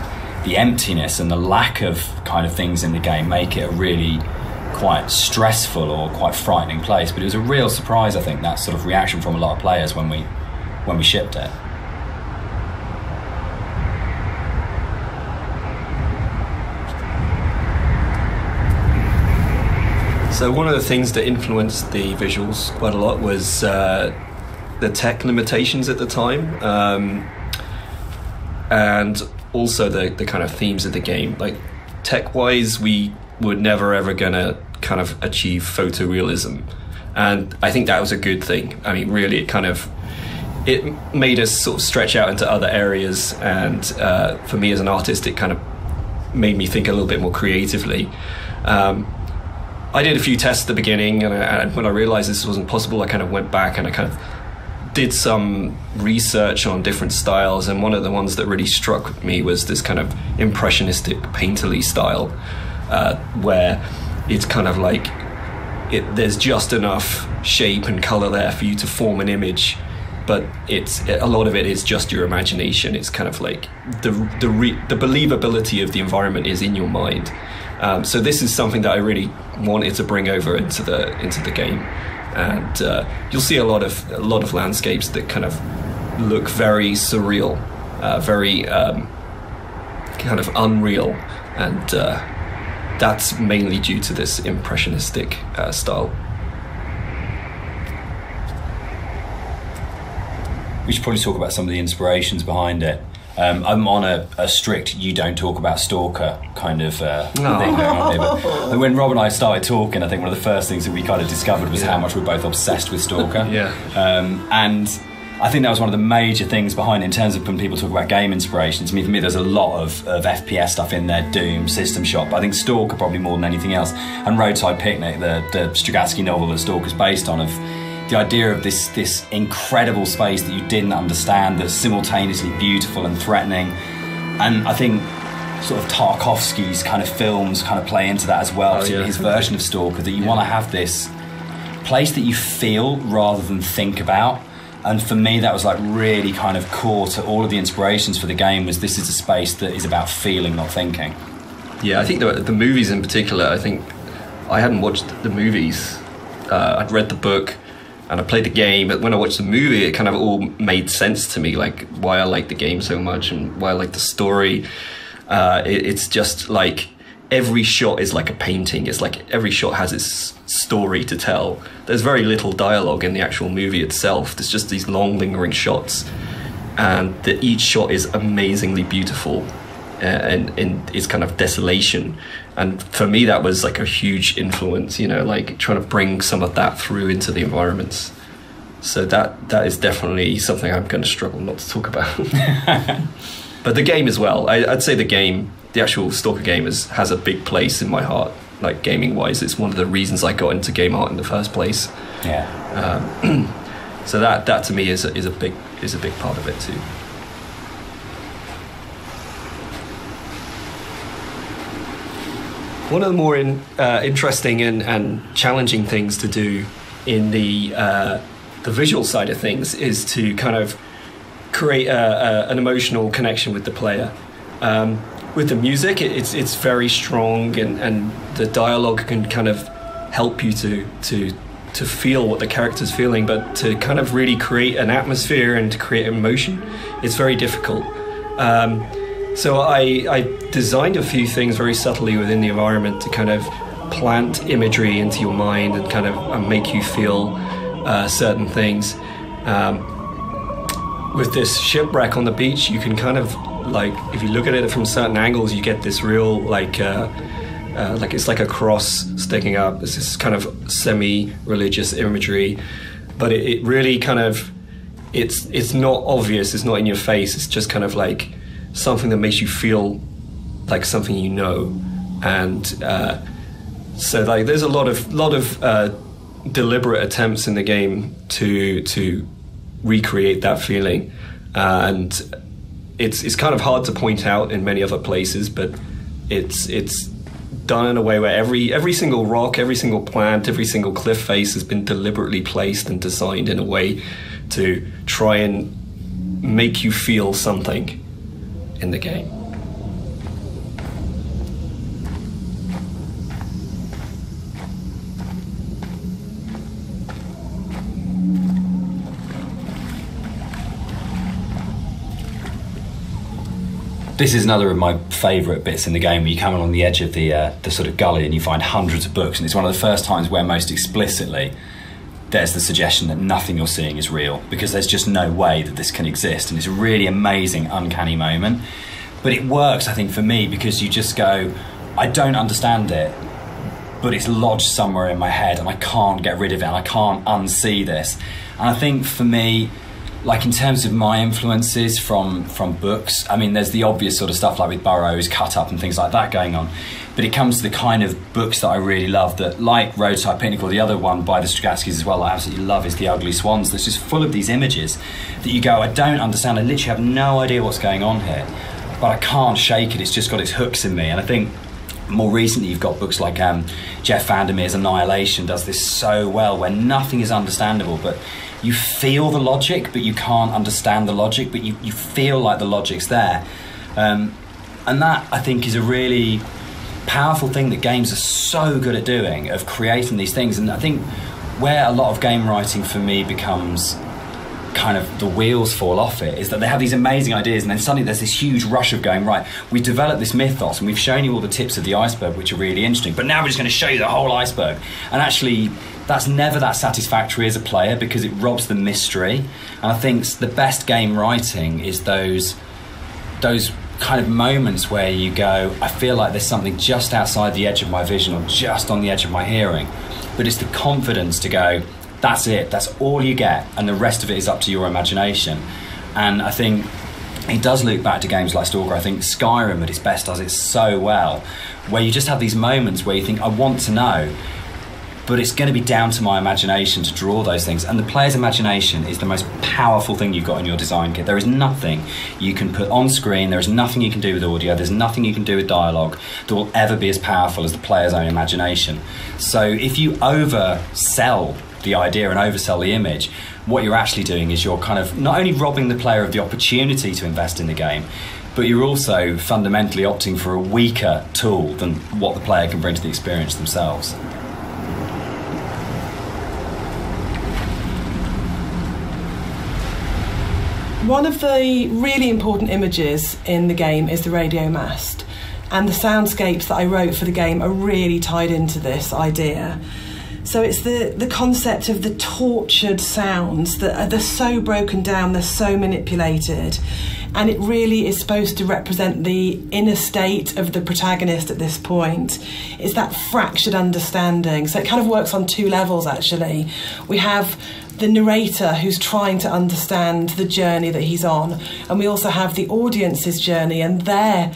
the emptiness and the lack of kind of things in the game make it a really quite stressful or quite frightening place. But it was a real surprise, I think, that sort of reaction from a lot of players when we when we shipped it. So one of the things that influenced the visuals quite a lot was uh, the tech limitations at the time, um, and also the the kind of themes of the game. Like tech wise, we were never ever gonna kind of achieve photorealism, and I think that was a good thing. I mean, really, it kind of it made us sort of stretch out into other areas, and uh, for me as an artist, it kind of made me think a little bit more creatively. Um, I did a few tests at the beginning, and, I, and when I realized this wasn't possible, I kind of went back and I kind of did some research on different styles, and one of the ones that really struck me was this kind of impressionistic painterly style, uh, where it's kind of like it, there's just enough shape and color there for you to form an image, but it's a lot of it is just your imagination. It's kind of like the the re, the believability of the environment is in your mind. Um, so this is something that I really wanted to bring over into the into the game, and uh, you'll see a lot of a lot of landscapes that kind of look very surreal, uh, very um, kind of unreal, and uh, that's mainly due to this impressionistic uh, style. We should probably talk about some of the inspirations behind it. Um, I'm on a, a, strict "you don't talk about stalker" kind of uh, thing going on here. But when Rob and I started talking, I think one of the first things that we kind of discovered was yeah. how much we're both obsessed with Stalker. yeah, um, and I think that was one of the major things behind it in terms of when people talk about game inspirations. I mean, for me, there's a lot of, of FPS stuff in there, Doom, System Shock, but I think Stalker probably more than anything else. And Roadside Picnic, the, the Strugatsky novel that Stalker's based on, of the idea of this this incredible space that you didn't understand that's simultaneously beautiful and threatening and I think sort of Tarkovsky's kind of films kind of play into that as well oh, yeah. his version of Stalker that you yeah. want to have this place that you feel rather than think about and for me that was like really kind of core to all of the inspirations for the game was this is a space that is about feeling not thinking yeah I think the, the movies in particular I think I hadn't watched the movies uh, I'd read the book and I played the game, but when I watched the movie, it kind of all made sense to me, like why I like the game so much and why I like the story. Uh, it, it's just like every shot is like a painting. It's like every shot has its story to tell. There's very little dialogue in the actual movie itself. There's just these long, lingering shots, and the, each shot is amazingly beautiful, and in its kind of desolation. And for me, that was like a huge influence. You know, like trying to bring some of that through into the environments. So that that is definitely something I'm going to struggle not to talk about. but the game as well. I, I'd say the game the actual Stalker game is, has a big place in my heart. Like gaming wise, it's one of the reasons I got into game art in the first place. Yeah. Um, so that that to me is a, is a big is a big part of it too. One of the more in, uh, interesting and, and challenging things to do in the uh, the visual side of things is to kind of create a, a, an emotional connection with the player. Um, with the music, it, it's it's very strong, and, and the dialogue can kind of help you to to to feel what the character's feeling, but to kind of really create an atmosphere and to create emotion, it's very difficult. Um, so I, I designed a few things very subtly within the environment to kind of plant imagery into your mind and kind of make you feel uh, certain things. Um, with this shipwreck on the beach, you can kind of like if you look at it from certain angles, you get this real like uh, uh, like it's like a cross sticking up. It's this kind of semi-religious imagery, but it, it, really kind of it's it's not obvious. It's not in your face. It's just kind of like something that makes you feel like something you know, and uh, so like there's a lot of lot of uh, deliberate attempts in the game to to recreate that feeling, uh, and it's it's kind of hard to point out in many other places, but it's it's done in a way where every every single rock, every single plant, every single cliff face has been deliberately placed and designed in a way to try and make you feel something in the game. This is another of my favourite bits in the game where you come along the edge of the uh, the sort of gully and you find hundreds of books, and it's one of the first times where most explicitly there's the suggestion that nothing you're seeing is real because there's just no way that this can exist, and it's a really amazing, uncanny moment. But it works, I think, for me because you just go, I don't understand it, but it's lodged somewhere in my head, and I can't get rid of it, and I can't unsee this. And I think for me, like in terms of my influences from from books i mean there's the obvious sort of stuff like with burroughs cut up and things like that going on. But it comes to the kind of books that i really love that like roadside picnic or the other one by the Strugatsky's as well i absolutely love is the ugly swans. That's just full of these images that you go i don't understand. I literally have no idea what's going on here but i can't shake it. It's just got its hooks in me. And i think more recently you've got books like um, jeff vandermeer's annihilation does this so well where nothing is understandable but you feel the logic, but you can't understand the logic, but you, you feel like the logic's there. Um, and that, I think, is a really powerful thing that games are so good at doing, of creating these things. And I think where a lot of game writing for me becomes kind of the wheels fall off it is that they have these amazing ideas and then suddenly there's this huge rush of going right we've developed this mythos and we've shown you all the tips of the iceberg which are really interesting but now we're just going to show you the whole iceberg and actually that's never that satisfactory as a player because it robs the mystery. And I think the best game writing is those those kind of moments where you go, I feel like there's something just outside the edge of my vision or just on the edge of my hearing. But it's the confidence to go, that's it, that's all you get, and the rest of it is up to your imagination. And I think it does look back to games like Stalker. I think Skyrim at its best does it so well, where you just have these moments where you think, I want to know but it's going to be down to my imagination to draw those things. And the player's imagination is the most powerful thing you've got in your design kit. There is nothing you can put on screen, there is nothing you can do with audio, there's nothing you can do with dialogue that will ever be as powerful as the player's own imagination. So if you oversell the idea and oversell the image, what you're actually doing is you're kind of not only robbing the player of the opportunity to invest in the game, but you're also fundamentally opting for a weaker tool than what the player can bring to the experience themselves. One of the really important images in the game is the radio mast, and the soundscapes that I wrote for the game are really tied into this idea. So it's the, the concept of the tortured sounds that are they're so broken down, they're so manipulated, and it really is supposed to represent the inner state of the protagonist at this point. It's that fractured understanding. So it kind of works on two levels actually. We have the narrator who's trying to understand the journey that he's on, and we also have the audience's journey and their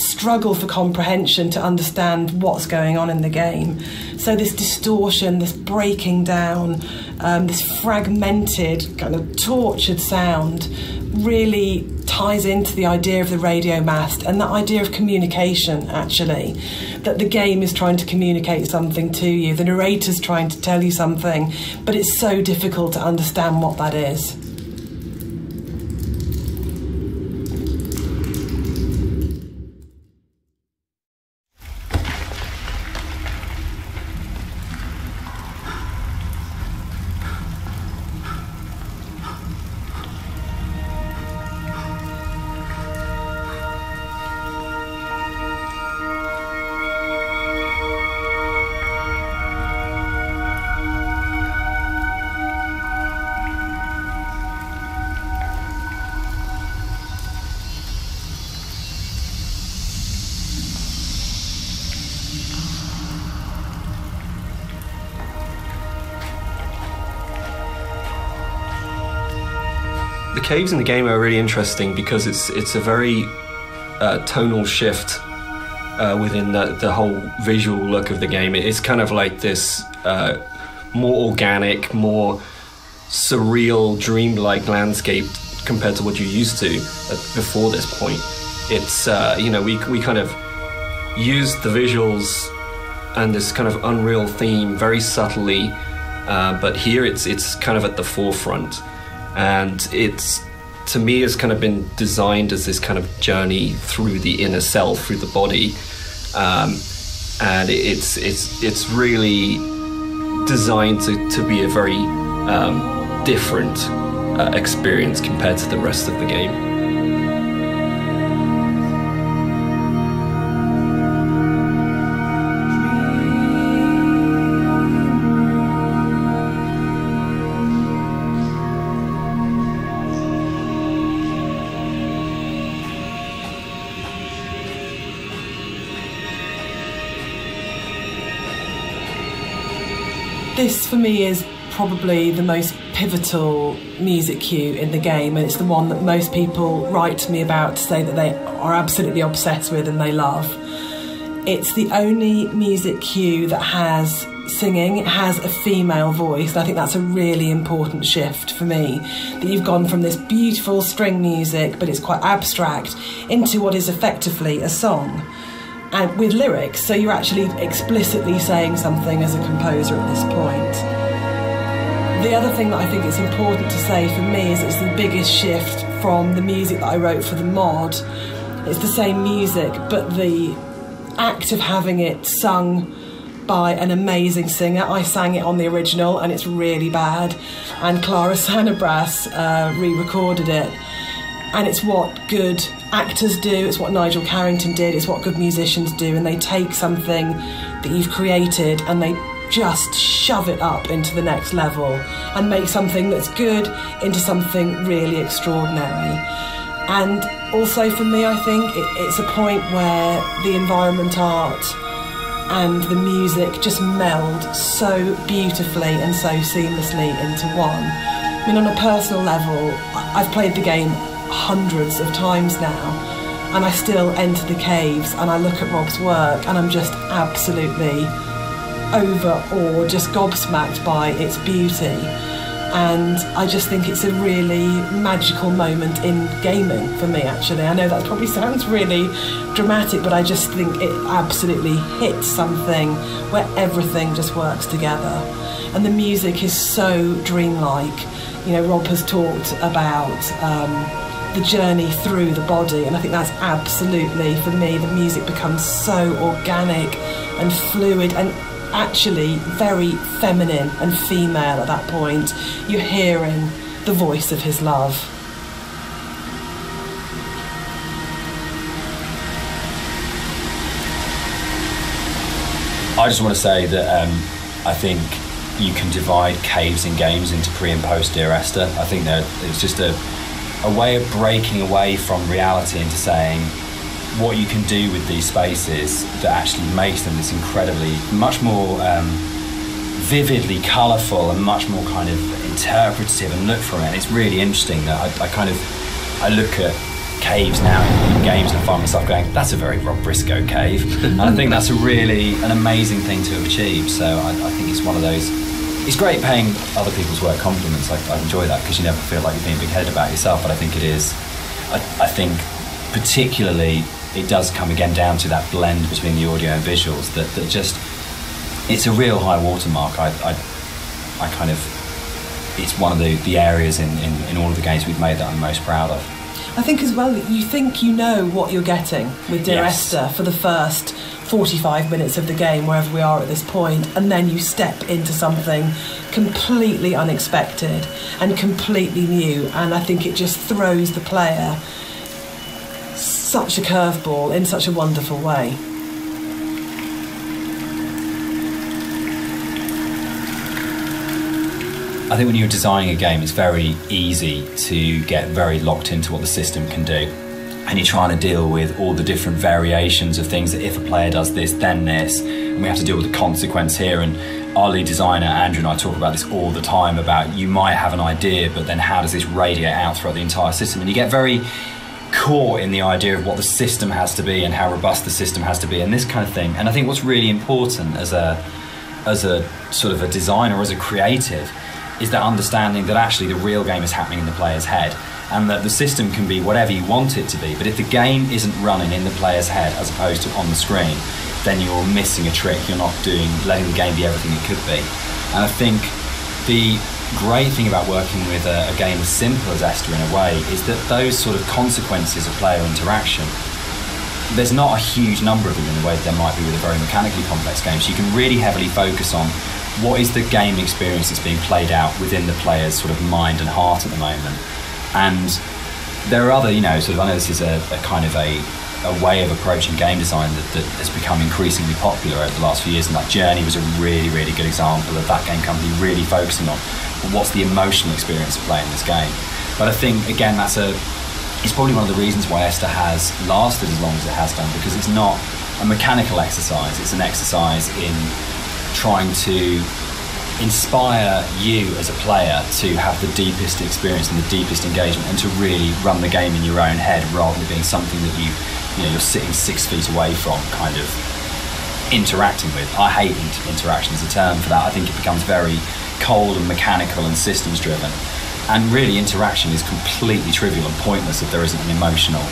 struggle for comprehension to understand what's going on in the game. So, this distortion, this breaking down, um, this fragmented, kind of tortured sound really ties into the idea of the radio mast and that idea of communication, actually. That the game is trying to communicate something to you, the narrator's trying to tell you something, but it's so difficult to understand what that is. Caves in the game are really interesting because it's it's a very uh, tonal shift uh, within the, the whole visual look of the game. It's kind of like this uh, more organic, more surreal, dreamlike landscape compared to what you're used to before this point. It's uh, you know we we kind of used the visuals and this kind of unreal theme very subtly, uh, but here it's it's kind of at the forefront and it's to me has kind of been designed as this kind of journey through the inner self, through the body, um, and it's it's it's really designed to, to be a very um, different uh, experience compared to the rest of the game. This for me is probably the most pivotal music cue in the game, and it's the one that most people write to me about to say that they are absolutely obsessed with and they love. It's the only music cue that has singing, it has a female voice, and I think that's a really important shift for me. That you've gone from this beautiful string music, but it's quite abstract, into what is effectively a song and with lyrics, so you're actually explicitly saying something as a composer at this point. The other thing that I think it's important to say for me is it's the biggest shift from the music that I wrote for the mod. It's the same music, but the act of having it sung by an amazing singer. I sang it on the original and it's really bad. And Clara Sanabras uh, re recorded it. And it's what good actors do, it's what Nigel Carrington did, it's what good musicians do, and they take something that you've created and they just shove it up into the next level and make something that's good into something really extraordinary. And also for me, I think it, it's a point where the environment art and the music just meld so beautifully and so seamlessly into one. I mean, on a personal level, I've played the game hundreds of times now, and I still enter the caves and I look at Rob's work and I'm just absolutely overawed, just gobsmacked by its beauty. And I just think it's a really magical moment in gaming for me, actually. I know that probably sounds really dramatic, but I just think it absolutely hits something where everything just works together. And the music is so dreamlike. You know, Rob has talked about. Um, the journey through the body. And I think that's absolutely, for me, the music becomes so organic and fluid and actually very feminine and female at that point. You're hearing the voice of his love. I just want to say that um, I think you can divide caves and games into pre and post Dear Esther. I think that it's just a a way of breaking away from reality into saying what you can do with these spaces that actually makes them this incredibly, much more um, vividly colourful and much more kind of interpretative and look from it. And it's really interesting that I, I kind of I look at caves now in, games and find myself going, that's a very Rob Briscoe cave. and I think that's a really an amazing thing to have achieved. So I, I think it's one of those. It's great paying other people's work compliments. I, I enjoy that because you never feel like you're being big-headed about yourself. But I think it is. I, I think particularly it does come again down to that blend between the audio and visuals that, that just it's a real high watermark. I, I, I kind of it's one of the, the areas in, in, in all of the games we've made that I'm most proud of. I think as well, that you think you know what you're getting with Dear yes. Esther for the first 45 minutes of the game, wherever we are at this point, and then you step into something completely unexpected and completely new. And I think it just throws the player such a curveball in such a wonderful way. I think when you're designing a game, it's very easy to get very locked into what the system can do. And you're trying to deal with all the different variations of things that if a player does this, then this. And we have to deal with the consequence here. And our lead designer, Andrew, and I talk about this all the time about you might have an idea, but then how does this radiate out throughout the entire system? And you get very caught in the idea of what the system has to be and how robust the system has to be and this kind of thing. And I think what's really important as a as a sort of a designer, as a creative, is that understanding that actually the real game is happening in the player's head and that the system can be whatever you want it to be. But if the game isn't running in the player's head as opposed to on the screen, then you're missing a trick. You're not doing letting the game be everything it could be. And I think the great thing about working with a, a game as simple as Esther in a way is that those sort of consequences of player interaction there's not a huge number of them in the way that there might be with a very mechanically complex game. So you can really heavily focus on what is the game experience that's being played out within the player's sort of mind and heart at the moment. And there are other, you know, sort of, I know this is a, a kind of a, a way of approaching game design that, that, has become increasingly popular over the last few years. And like Journey was a really, really good example of thatgamecompany really focusing on what's the emotional experience of playing this game. But I think, again, that's a, it's probably one of the reasons why Esther has lasted as long as it has done because it's not a mechanical exercise, it's an exercise in trying to inspire you as a player to have the deepest experience and the deepest engagement and to really run the game in your own head rather than being something that you you know you're sitting six feet away from kind of interacting with. I hate interaction as a term for that. I think it becomes very cold and mechanical and systems driven. And really interaction is completely trivial and pointless if there isn't an emotional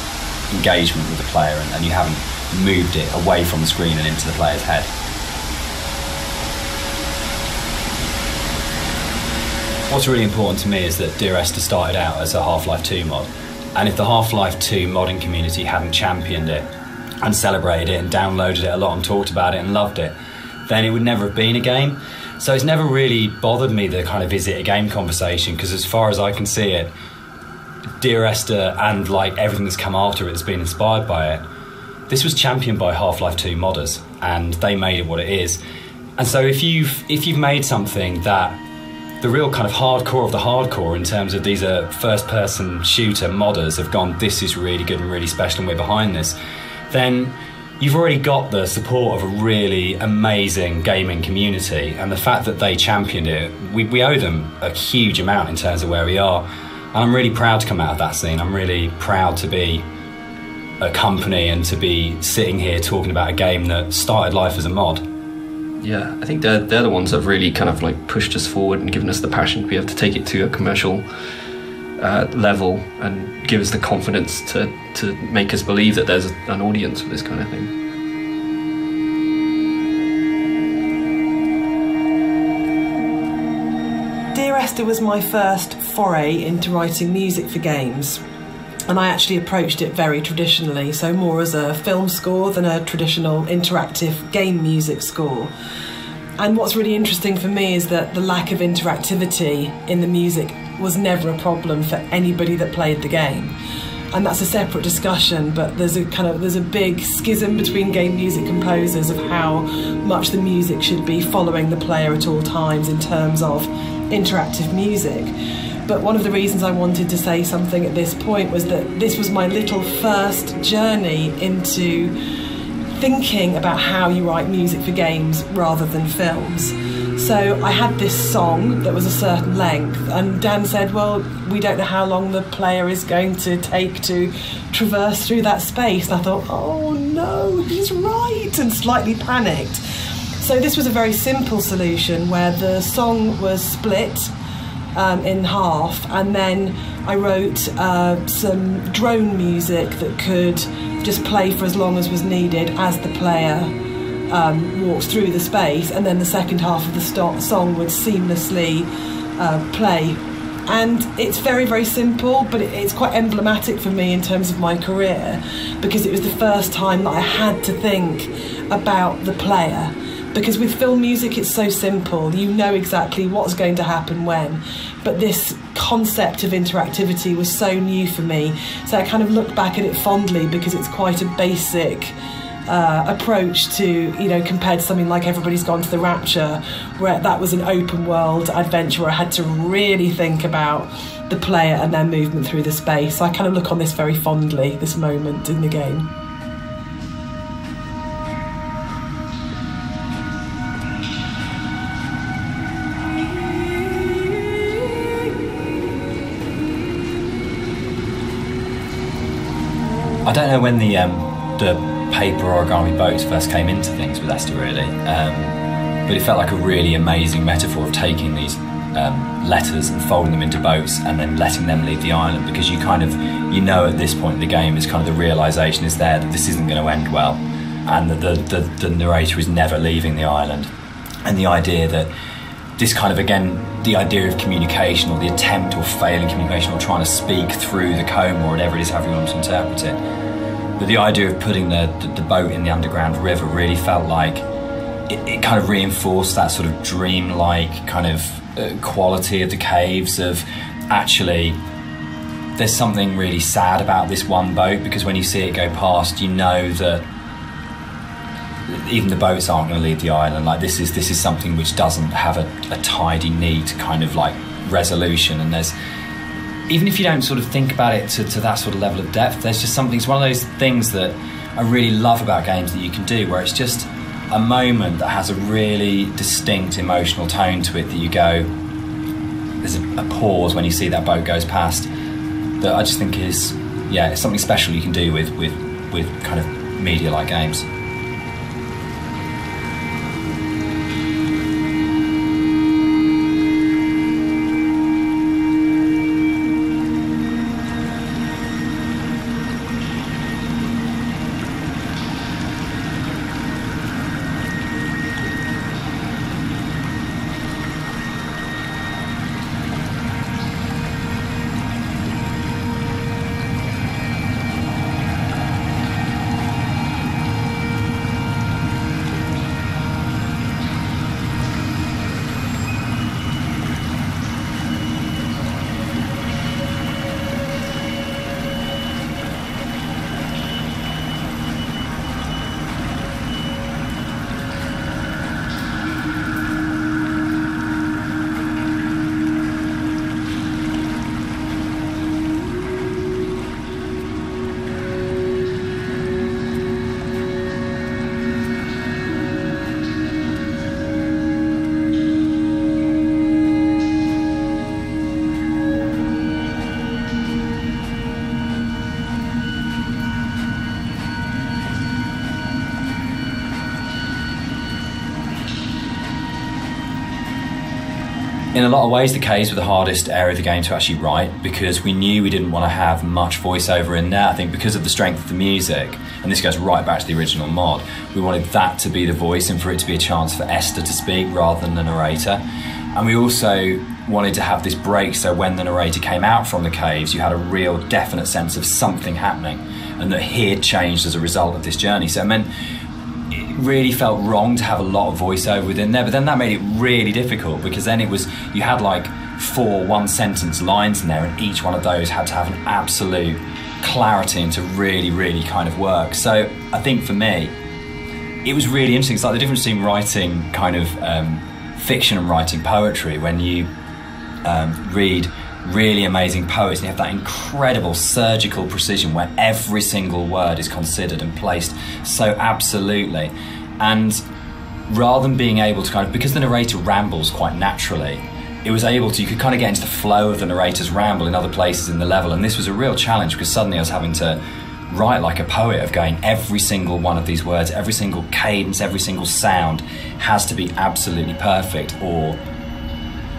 engagement with the player and, and you haven't moved it away from the screen and into the player's head What's really important to me is that Dear Esther started out as a Half-Life 2 mod, and if the Half-Life 2 modding community hadn't championed it and celebrated it and downloaded it a lot and talked about it and loved it, then it would never have been a game. So it's never really bothered me the kind of is it a game conversation because as far as I can see it, Dear Esther and like everything that's come after it that's been inspired by it, this was championed by Half-Life 2 modders and they made it what it is. And so if you've if you've made something that the real kind of hardcore of the hardcore in terms of these are first person shooter modders have gone, this is really good and really special and we're behind this, then you've already got the support of a really amazing gaming community. And the fact that they championed it, we, we owe them a huge amount in terms of where we are. And I'm really proud to come out of that scene. I'm really proud to be a company and to be sitting here talking about a game that started life as a mod. Yeah, I think they're, they're the ones that have really kind of like pushed us forward and given us the passion to be able to take it to a commercial uh, level and give us the confidence to, to make us believe that there's an audience for this kind of thing. Dear Esther was my first foray into writing music for games and I actually approached it very traditionally, so more as a film score than a traditional interactive game music score. And what's really interesting for me is that the lack of interactivity in the music was never a problem for anybody that played the game. and that's a separate discussion. But there's a kind of there's a big schism between game music composers of how much the music should be following the player at all times in terms of interactive music. But one of the reasons I wanted to say something at this point was that this was my little first journey into thinking about how you write music for games rather than films. So I had this song that was a certain length, and Dan said, Well, we don't know how long the player is going to take to traverse through that space. And I thought, Oh no, he's right, and slightly panicked. So this was a very simple solution where the song was split um, in half, and then I wrote uh, some drone music that could just play for as long as was needed as the player um, walks through the space, and then the second half of the song would seamlessly uh, play. And it's very, very simple, but it's quite emblematic for me in terms of my career because it was the first time that I had to think about the player because with film music it's so simple. You know exactly what's going to happen when. But this concept of interactivity was so new for me. So i kind of look back at it fondly because it's quite a basic uh, approach to you know compared to something like everybody's gone to the rapture where that was an open world adventure where i had to really think about the player and their movement through the space. So i kind of look on this very fondly this moment in the game Know when the um, the paper origami boats first came into things with Esther really, um, but it felt like a really amazing metaphor of taking these um, letters and folding them into boats and then letting them leave the island because you kind of you know at this point in the game is kind of the realization is there that this isn't going to end well and that the, the, the narrator is never leaving the island. And the idea that this kind of again the idea of communication or the attempt or failing communication or trying to speak through the comb or whatever it is however you want to interpret it but the idea of putting the, the, the boat in the underground river really felt like it, it, kind of reinforced that sort of dream-like kind of uh, quality of the caves of actually there's something really sad about this one boat because when you see it go past you know that even the boats aren't going to leave the island. Like this is this is something which doesn't have a, a tidy, neat kind of like resolution. And there's even if you don't sort of think about it to, to that sort of level of depth, there's just something. It's one of those things that I really love about games that you can do, where it's just a moment that has a really distinct emotional tone to it. That you go, there's a, a pause when you see that boat goes past. That I just think is yeah, it's something special you can do with with with kind of media like games. In a lot of ways, the caves were the hardest area of the game to actually write because we knew we didn't want to have much voiceover in there. I think because of the strength of the music, and this goes right back to the original mod, we wanted that to be the voice and for it to be a chance for Esther to speak rather than the narrator. And we also wanted to have this break so when the narrator came out from the caves, you had a real definite sense of something happening and that he had changed as a result of this journey. So it meant really felt wrong to have a lot of voiceover within there, but then that made it really difficult because then it was you had like four one sentence lines in there, and each one of those had to have an absolute clarity and to really, really kind of work. So I think for me, it was really interesting. It's like the difference between writing kind of um, fiction and writing poetry when you um, read really amazing poets and you have that incredible surgical precision where every single word is considered and placed so absolutely. And rather than being able to kind of, because the narrator rambles quite naturally, it was able to, you could kind of get into the flow of the narrator's ramble in other places in the level. And this was a real challenge because suddenly I was having to write like a poet of going every single one of these words, every single cadence, every single sound has to be absolutely perfect or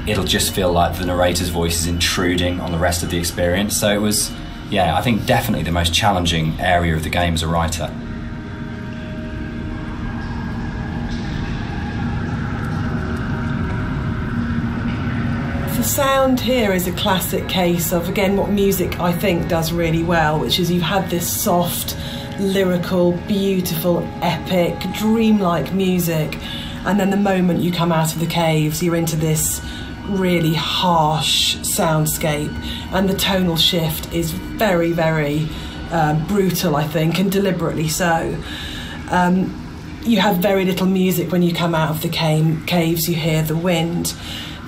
it'll just feel like the narrator's voice is intruding on the rest of the experience. So it was, yeah, I think definitely the most challenging area of the game as a writer. The sound here is a classic case of, again, what music I think does really well, which is you've had this soft, lyrical, beautiful, epic, dreamlike music, and then the moment you come out of the caves, you're into this really harsh soundscape, and the tonal shift is very, very uh, brutal, I think, and deliberately so. Um, you have very little music when you come out of the cave, caves, you hear the wind,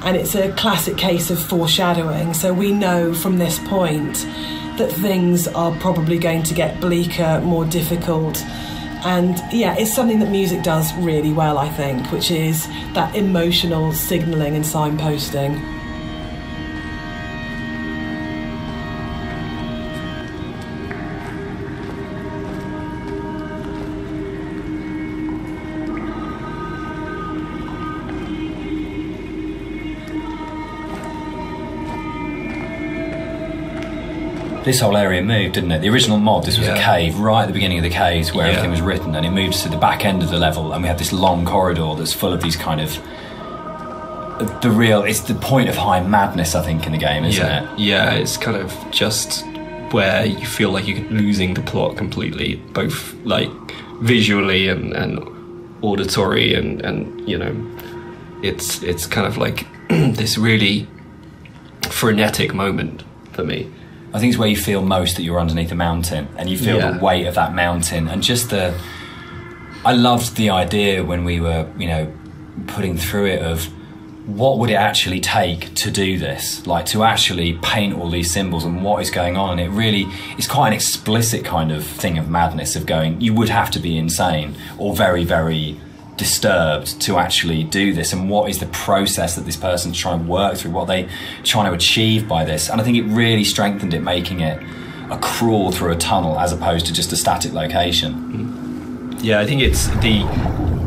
and it's a classic case of foreshadowing. So we know from this point that things are probably going to get bleaker, more difficult and yeah, it's something that music does really well, I think, which is that emotional signalling and signposting. This whole area moved, didn't it? The original mod, this was yeah. a cave right at the beginning of the caves where yeah. everything was written, and it moved to the back end of the level, and we have this long corridor that's full of these kind of the real. It's the point of high madness, I think, in the game, isn't yeah. it? Yeah, it's kind of just where you feel like you're losing the plot completely, both like visually and, and auditory, and and you know, it's it's kind of like this really frenetic moment for me. I think it's where you feel most that you're underneath a mountain and you feel yeah. the weight of that mountain and just the. I loved the idea when we were, you know, putting through it of what would it actually take to do this? Like to actually paint all these symbols and what is going on. And it really is quite an explicit kind of thing of madness of going, you would have to be insane or very, very disturbed to actually do this and what is the process that this person's trying to work through what they trying to achieve by this? And i think it really strengthened it making it a crawl through a tunnel as opposed to just a static location. Yeah i think it's the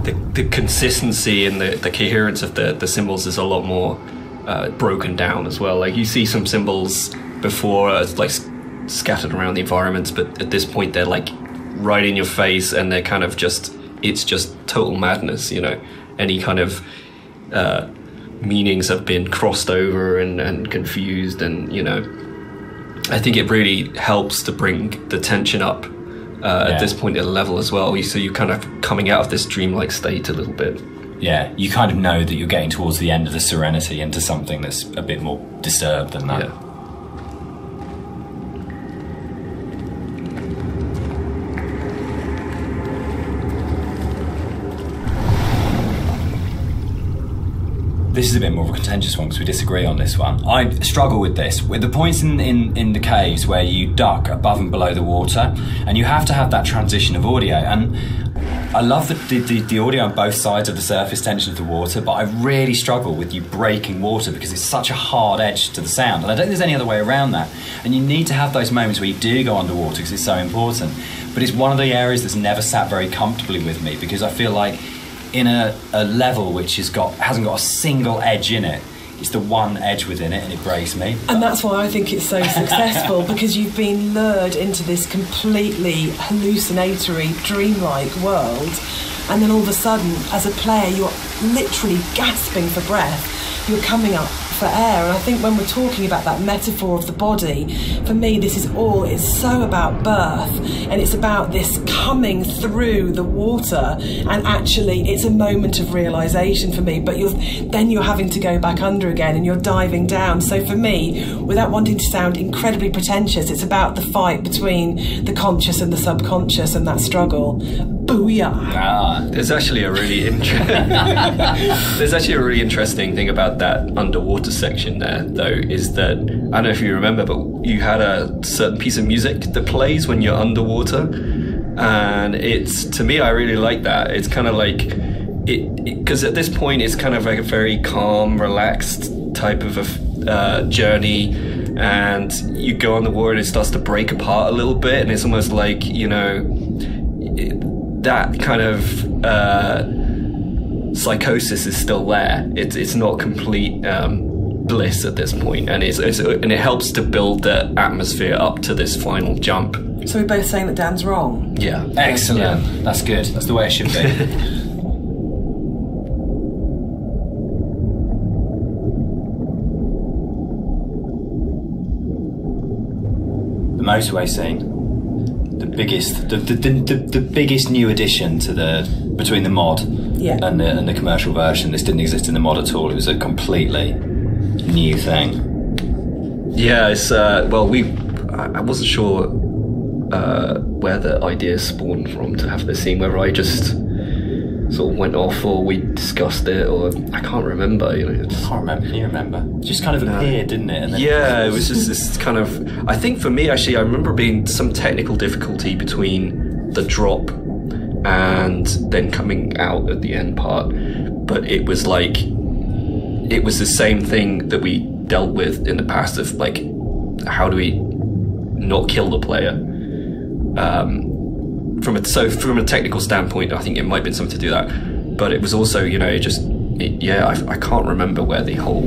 the, the consistency and the, the coherence of the, the symbols is a lot more uh, broken down as well. Like you see some symbols before uh, like scattered around the environments but at this point they're like right in your face and they're kind of just it's just total madness, you know. Any kind of uh, meanings have been crossed over and, and confused, and you know, I think it really helps to bring the tension up uh, yeah. at this point at a level as well. So you're kind of coming out of this dreamlike state a little bit. Yeah, you kind of know that you're getting towards the end of the serenity into something that's a bit more disturbed than that. Yeah. This is a bit more of a contentious one because we disagree on this one. I struggle with this. With the points in, in, in the caves where you duck above and below the water, and you have to have that transition of audio. And I love the, the, the, audio on both sides of the surface tension of the water, but I really struggle with you breaking water because it's such a hard edge to the sound. And I don't think there's any other way around that. And you need to have those moments where you do go underwater because it's so important. But it's one of the areas that's never sat very comfortably with me because I feel like in a, a level which has got hasn't got a single edge in it. It's the one edge within it, and it breaks me. And that's why I think it's so successful because you've been lured into this completely hallucinatory, dreamlike world, and then all of a sudden, as a player, you're literally gasping for breath. You're coming up for air. And I think when we're talking about that metaphor of the body, for me, this is all, it's so about birth and it's about this coming through the water. And actually, it's a moment of realization for me. But you're, then you're having to go back under again and you're diving down. So for me, without wanting to sound incredibly pretentious, it's about the fight between the conscious and the subconscious and that struggle. Booyah! Ah, There's actually a really inter- there's actually a really interesting thing about that underwater section there, though, is that I don't know if you remember, but you had a certain piece of music that plays when you're underwater, and it's to me, I really like that. It's kind of like it because at this point, it's kind of like a very calm, relaxed type of a uh, journey. And you go on the water and it starts to break apart a little bit, and it's almost like you know that kind of uh, psychosis is still there. It's it's not complete um, bliss at this point, and it's, it's and it helps to build the atmosphere up to this final jump. So we're both saying that Dan's wrong. Yeah, excellent. Yeah. That's good. That's the way it should be. the motorway scene, the biggest, the, the, the, the, the biggest new addition to the between the mod Yeah. and the and the commercial version. This didn't exist in the mod at all. It was a completely new thing. Yeah, it's uh, well, we I, I wasn't sure uh, where the idea spawned from to have this scene. Whether I just sort of went off or we discussed it, or I can't remember. You know, it's- I can't remember. Can you remember? It just kind of appeared, didn't it? And then Yeah, it was just this kind of. I think for me, actually, I remember being some technical difficulty between the drop and then coming out at the end part. But it was like. It was the same thing that we dealt with in the past of like, how do we not kill the player? Um, from a, so from a technical standpoint, I think it might have been something to do that. But it was also, you know, it just. It, yeah, I, I can't remember where the whole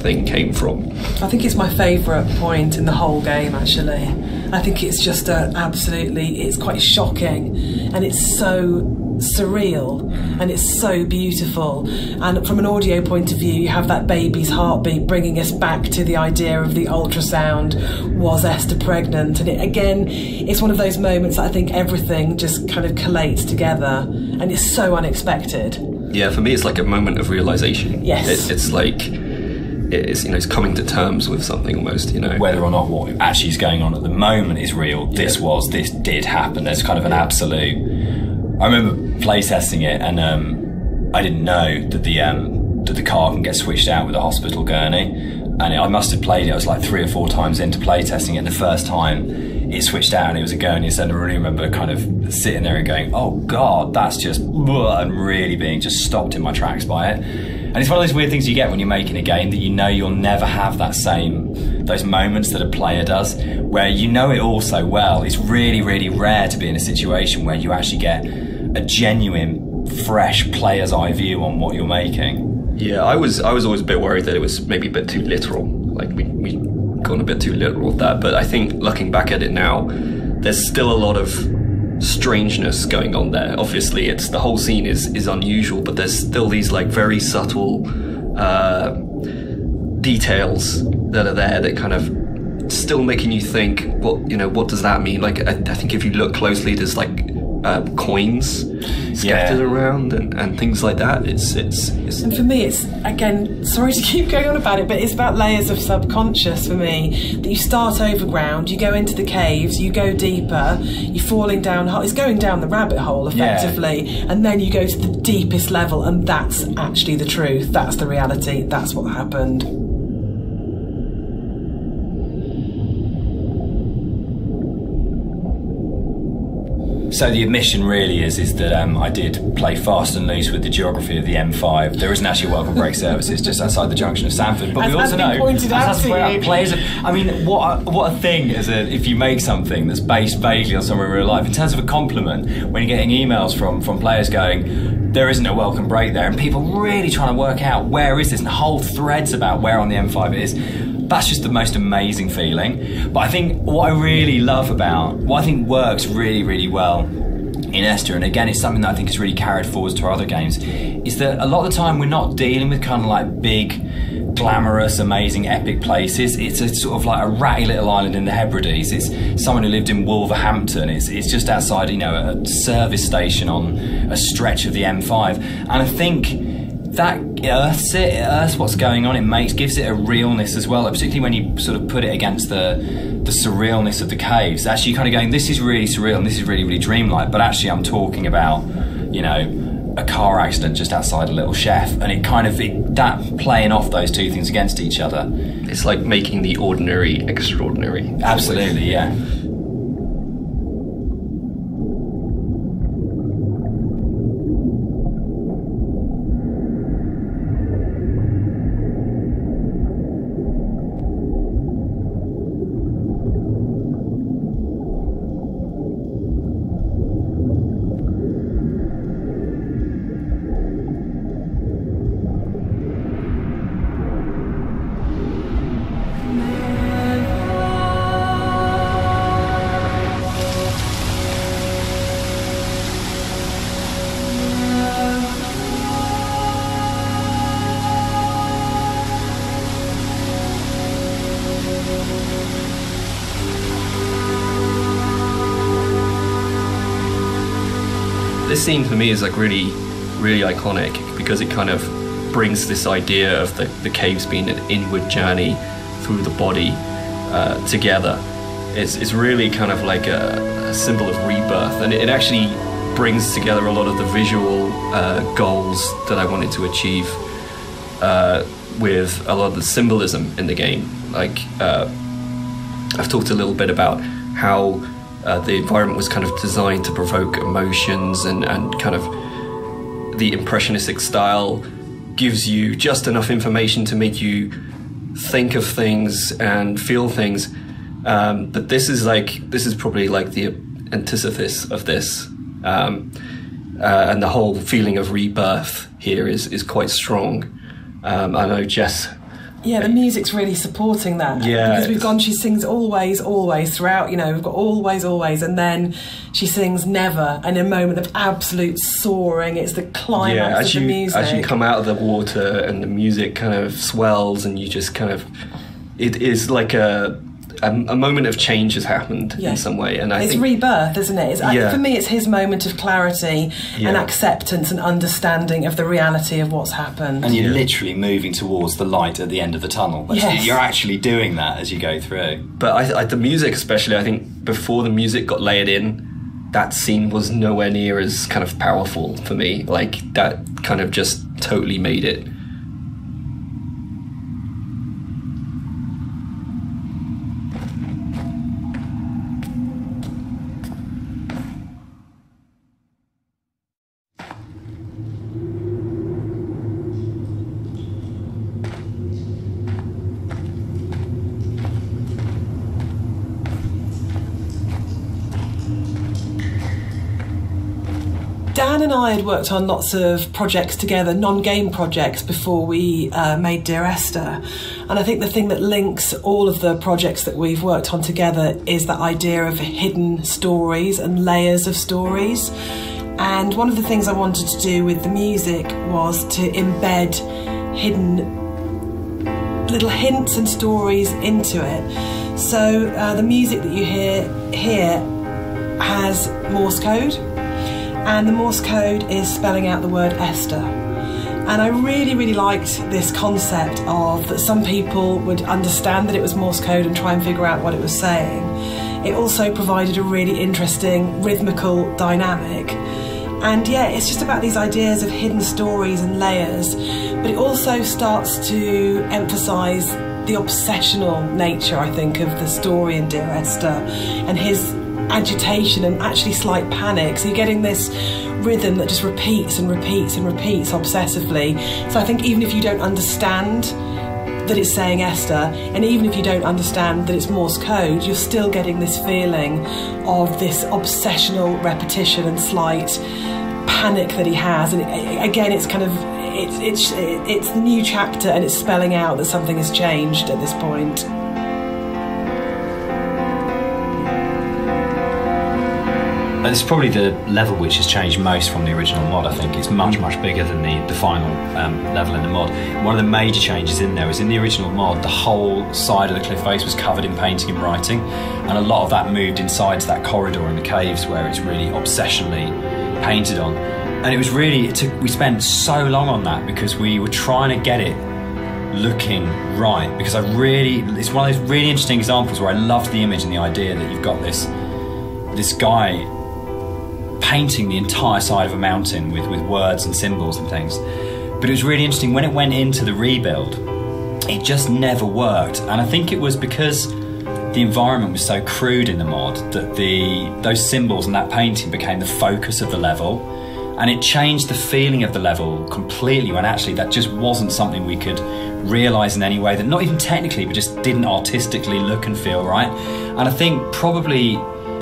thing came from. I think it's my favourite point in the whole game, actually. I think it's just a, absolutely, it's quite shocking and it's so surreal and it's so beautiful. And from an audio point of view, you have that baby's heartbeat bringing us back to the idea of the ultrasound. Was Esther pregnant? And it, again, it's one of those moments that I think everything just kind of collates together and it's so unexpected. Yeah, for me, it's like a moment of realization. Yes. It, it's like it's you know it's coming to terms with something almost. You know. whether or not what actually is going on at the moment is real. This was, this did happen. There's kind of an absolute. I remember playtesting it, and um, I didn't know that the um, that the car can get switched out with a hospital gurney. And it, I must have played it. I was like three or four times into playtesting it. And The first time it switched out and it was a gurney, so I really remember kind of sitting there and going, "Oh God, that's just," and really being just stopped in my tracks by it. And it's one of those weird things you get when you're making a game that you know you'll never have that same those moments that a player does, where you know it all so well. It's really, really rare to be in a situation where you actually get a genuine, fresh player's eye view on what you're making. Yeah, I was I was always a bit worried that it was maybe a bit too literal. Like we we gone a bit too literal with that. But I think looking back at it now, there's still a lot of strangeness going on there. Obviously, it's the whole scene is is unusual, but there's still these like very subtle uh, details that are there that kind of still making you think what you know what does that mean like i, I think if you look closely there's like uh, coins scattered Yeah. around and, and things like that it's it's, it's And for me, it's again, sorry to keep going on about it, but it's about layers of subconscious for me. That you start overground, you go into the caves, you go deeper, you're falling down, it's going down the rabbit hole Yeah. effectively, and then you go to the deepest level, and that's actually the truth, that's the reality, that's what happened. So the admission really is is that um, I did play fast and loose with the geography of the M5. There isn't actually a welcome break service. It's just outside the junction of Sanford. But As we also know as out has to you. players. Are, I mean, what a, what a thing is a, if you make something that's based vaguely on someone in real life. In terms of a compliment, when you're getting emails from from players going, there isn't a welcome break there, and people really trying to work out where is this, and whole threads about where on the M5 it is that's just the most amazing feeling. But I think what I really love about, what I think works really, really well in Esther, and again, it's something that I think is really carried forwards to our other games, is that a lot of the time we're not dealing with kind of like big glamorous, amazing, epic places. It's a sort of like a ratty little island in the Hebrides. It's someone who lived in Wolverhampton. It's, it's just outside, you know, a service station on a stretch of the M5. And I think that earths it, it earths what's going on. It makes gives it a realness as well, particularly when you sort of put it against the the surrealness of the caves. Actually, kind of going, this is really surreal and this is really really dreamlike. But actually, I'm talking about, you know, a car accident just outside a little chef, and it kind of it, that playing off those two things against each other. It's like making the ordinary extraordinary. Absolutely, yeah. This scene for me is like really, really iconic because it kind of brings this idea of the, the caves being an inward journey through the body uh, together. It's, it's really kind of like a, a symbol of rebirth, and it, it, actually brings together a lot of the visual uh, goals that I wanted to achieve uh, with a lot of the symbolism in the game. Like, uh, I've talked a little bit about how uh, the environment was kind of designed to provoke emotions and, and kind of the impressionistic style gives you just enough information to make you think of things and feel things. Um, but this is like this is probably like the antithesis of this, um, uh, and the whole feeling of rebirth here is is quite strong. Um, I know Jess yeah, the music's really supporting that. Yeah. Because we've gone, she sings always, always throughout, you know, we've got always, always, and then she sings never, and a moment of absolute soaring. It's the climax yeah, as of you, the music. As you come out of the water and the music kind of swells and you just kind of, it is like a, a, a moment of change has happened Yeah. in some way. And I it's think, rebirth, isn't it? It's, Yeah. For me, it's his moment of clarity and acceptance and understanding of the reality of what's happened. And you're Yeah. literally moving towards the light at the end of the tunnel. Yes. You're actually doing that as you go through. but I, I, the music especially, I think before the music got layered in, that scene was nowhere near as kind of powerful for me. Like that kind of just totally made it. I had worked on lots of projects together, non game projects, before we uh, made Dear Esther. And I think the thing that links all of the projects that we've worked on together is that idea of hidden stories and layers of stories. And one of the things I wanted to do with the music was to embed hidden little hints and stories into it. So uh, the music that you hear here has Morse code, and the Morse code is spelling out the word Esther. And I really, really liked this concept of that some people would understand that it was Morse code and try and figure out what it was saying. It also provided a really interesting rhythmical dynamic. And yeah, it's just about these ideas of hidden stories and layers, but it also starts to emphasize the obsessional nature, I think, of the story in Dear Esther and his agitation and actually slight panic. So you're getting this rhythm that just repeats and repeats and repeats obsessively. So I think even if you don't understand that it's saying Esther, and even if you don't understand that it's Morse code, you're still getting this feeling of this obsessional repetition and slight panic that he has. And again, it's kind of it's it's it's the new chapter, and it's spelling out that something has changed at this point. It's probably the level which has changed most from the original mod. I think it's much much bigger than the the final um, level in the mod. One of the major changes in there is in the original mod, the whole side of the cliff face was covered in painting and writing, and a lot of that moved inside to that corridor in the caves where it's really obsessionally painted on. And it was really it took we spent so long on that because we were trying to get it looking right because I really it's one of those really interesting examples where I loved the image and the idea that you've got this this guy painting the entire side of a mountain with, with words and symbols and things. But it was really interesting when it went into the rebuild, it just never worked. And I think it was because the environment was so crude in the mod that the those symbols and that painting became the focus of the level. And it changed the feeling of the level completely when actually that just wasn't something we could realize in any way that not even technically but just didn't artistically look and feel right. And I think probably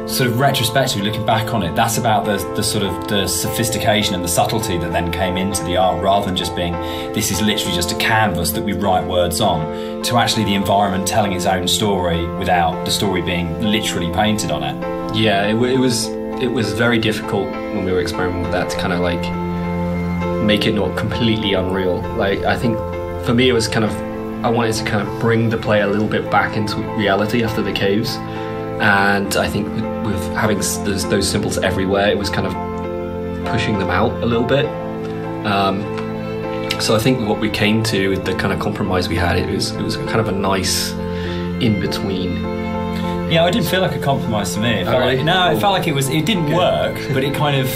sort of retrospectively looking back on it, that's about the, the sort of the sophistication and the subtlety that then came into the art rather than just being this is literally just a canvas that we write words on to actually the environment telling its own story without the story being literally painted on it. Yeah, it, it was it was very difficult when we were experimenting with that to kind of like make it not completely unreal. Like I think for me it was kind of I wanted to kind of bring the player a little bit back into reality after the caves and I think with having those, those symbols everywhere, it was kind of pushing them out a little bit. Um, so I think what we came to, with the kind of compromise we had, it was it was kind of a nice in between. Yeah, it didn't feel like a compromise to me. It felt like, no, it felt like it was. It didn't work, but it kind of.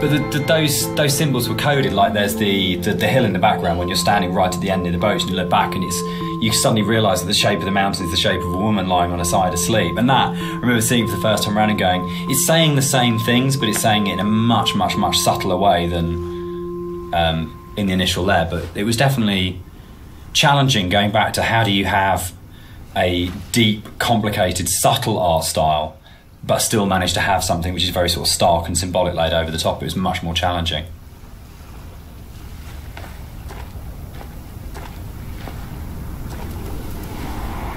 But the, the, those those symbols were coded. Like there's the, the the hill in the background when you're standing right at the end of the boat and you look back and it's you suddenly realise that the shape of the mountain is the shape of a woman lying on a side asleep. And that, I remember seeing for the first time around and going, it's saying the same things, but it's saying it in a much, much, much subtler way than um, in the initial layer. But it was definitely challenging going back to how do you have a deep, complicated, subtle art style, but still managed to have something which is very sort of stark and symbolic laid over the top. It was much more challenging.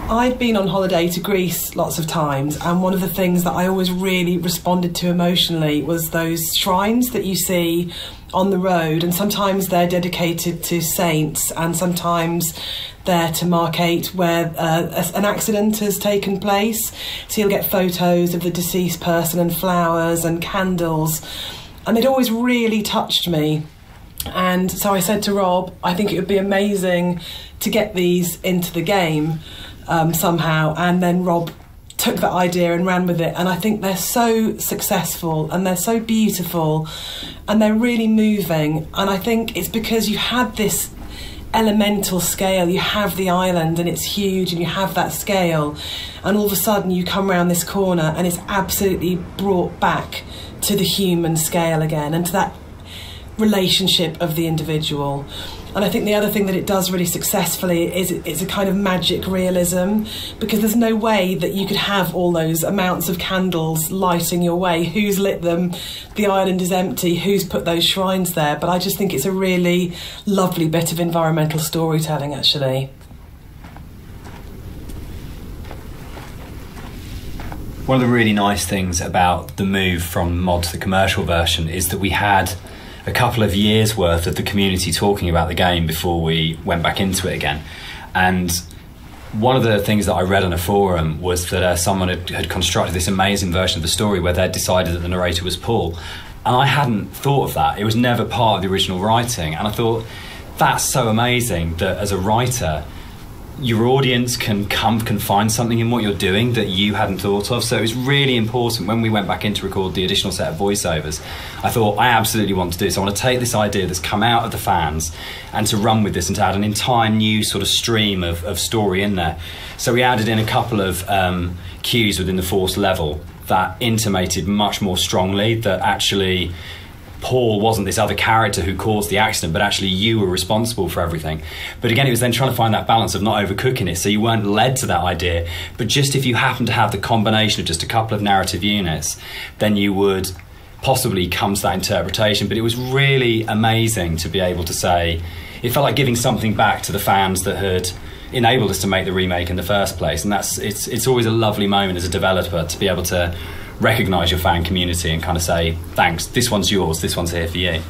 I'd been on holiday to Greece lots of times, and one of the things that I always really responded to emotionally was those shrines that you see on the road, and sometimes they're dedicated to saints, and sometimes they're to markate where uh, an accident has taken place. So you'll get photos of the deceased person and flowers and candles, and it always really touched me. And so I said to Rob, I think it would be amazing to get these into the game um, somehow. And then Rob took that idea and ran with it. And I think they're so successful and they're so beautiful and they're really moving. And I think it's because you had this elemental scale. You have the island and it's huge and you have that scale. And all of a sudden you come around this corner and it's absolutely brought back to the human scale again and to that relationship of the individual. And I think the other thing that it does really successfully is it's a kind of magic realism because there's no way that you could have all those amounts of candles lighting your way. Who's lit them? The island is empty. Who's put those shrines there? But I just think it's a really lovely bit of environmental storytelling, actually. One of the really nice things about the move from mod to the commercial version is that we had a couple of years worth of the community talking about the game before we went back into it again. And one of the things that I read on a forum was that uh, someone had, had, constructed this amazing version of the story where they'd decided that the narrator was Paul. And I hadn't thought of that. It was never part of the original writing. And I thought, that's so amazing that as a writer, your audience can come can find something in what you're doing that you hadn't thought of. So it was really important when we went back in to record the additional set of voiceovers. I thought I absolutely want to do this. I want to take this idea that's come out of the fans and to run with this and to add an entire new sort of stream of, of story in there. So we added in a couple of um, cues within the force level that intimated much more strongly that actually Paul wasn't this other character who caused the accident, but actually you were responsible for everything. But again, it was then trying to find that balance of not overcooking it, so you weren't led to that idea. But just if you happen to have the combination of just a couple of narrative units, then you would possibly come to that interpretation. But it was really amazing to be able to say, it felt like giving something back to the fans that had enabled us to make the remake in the first place. And that's it's it's always a lovely moment as a developer to be able to recognise your fan community and kind of say, thanks, this one's yours, this one's here for you.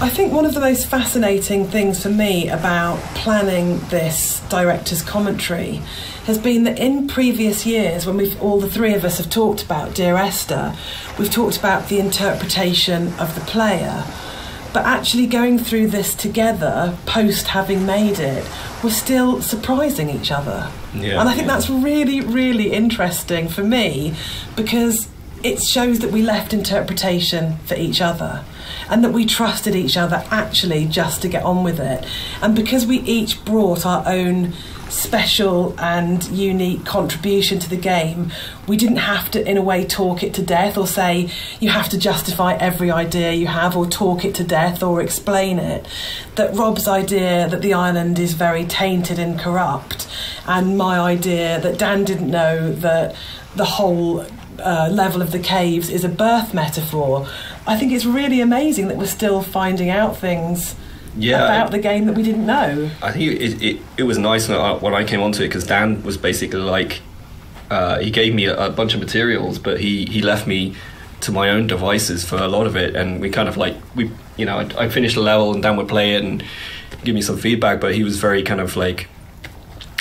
I think one of the most fascinating things for me about planning this director's commentary has been that in previous years, when we've all the three of us have talked about Dear Esther, we've talked about the interpretation of the player. But actually going through this together, post having made it, we're still surprising each other. Yeah. and I think that's really, really interesting for me because it shows that we left interpretation for each other and that we trusted each other actually just to get on with it. And because we each brought our own special and unique contribution to the game, we didn't have to, in a way, talk it to death or say you have to justify every idea you have or talk it to death or explain it. That Rob's idea that the island is very tainted and corrupt, and my idea that Dan didn't know that the whole uh, level of the caves is a birth metaphor. I think it's really amazing that we're still finding out things Yeah, about the game that we didn't know. I think it, it, it was nice when I, when I came onto it because Dan was basically like, uh, he gave me a, a bunch of materials, but he, he left me to my own devices for a lot of it. And we kind of like, we, you know, I, I finished a level and Dan would play it and give me some feedback, but he was very kind of like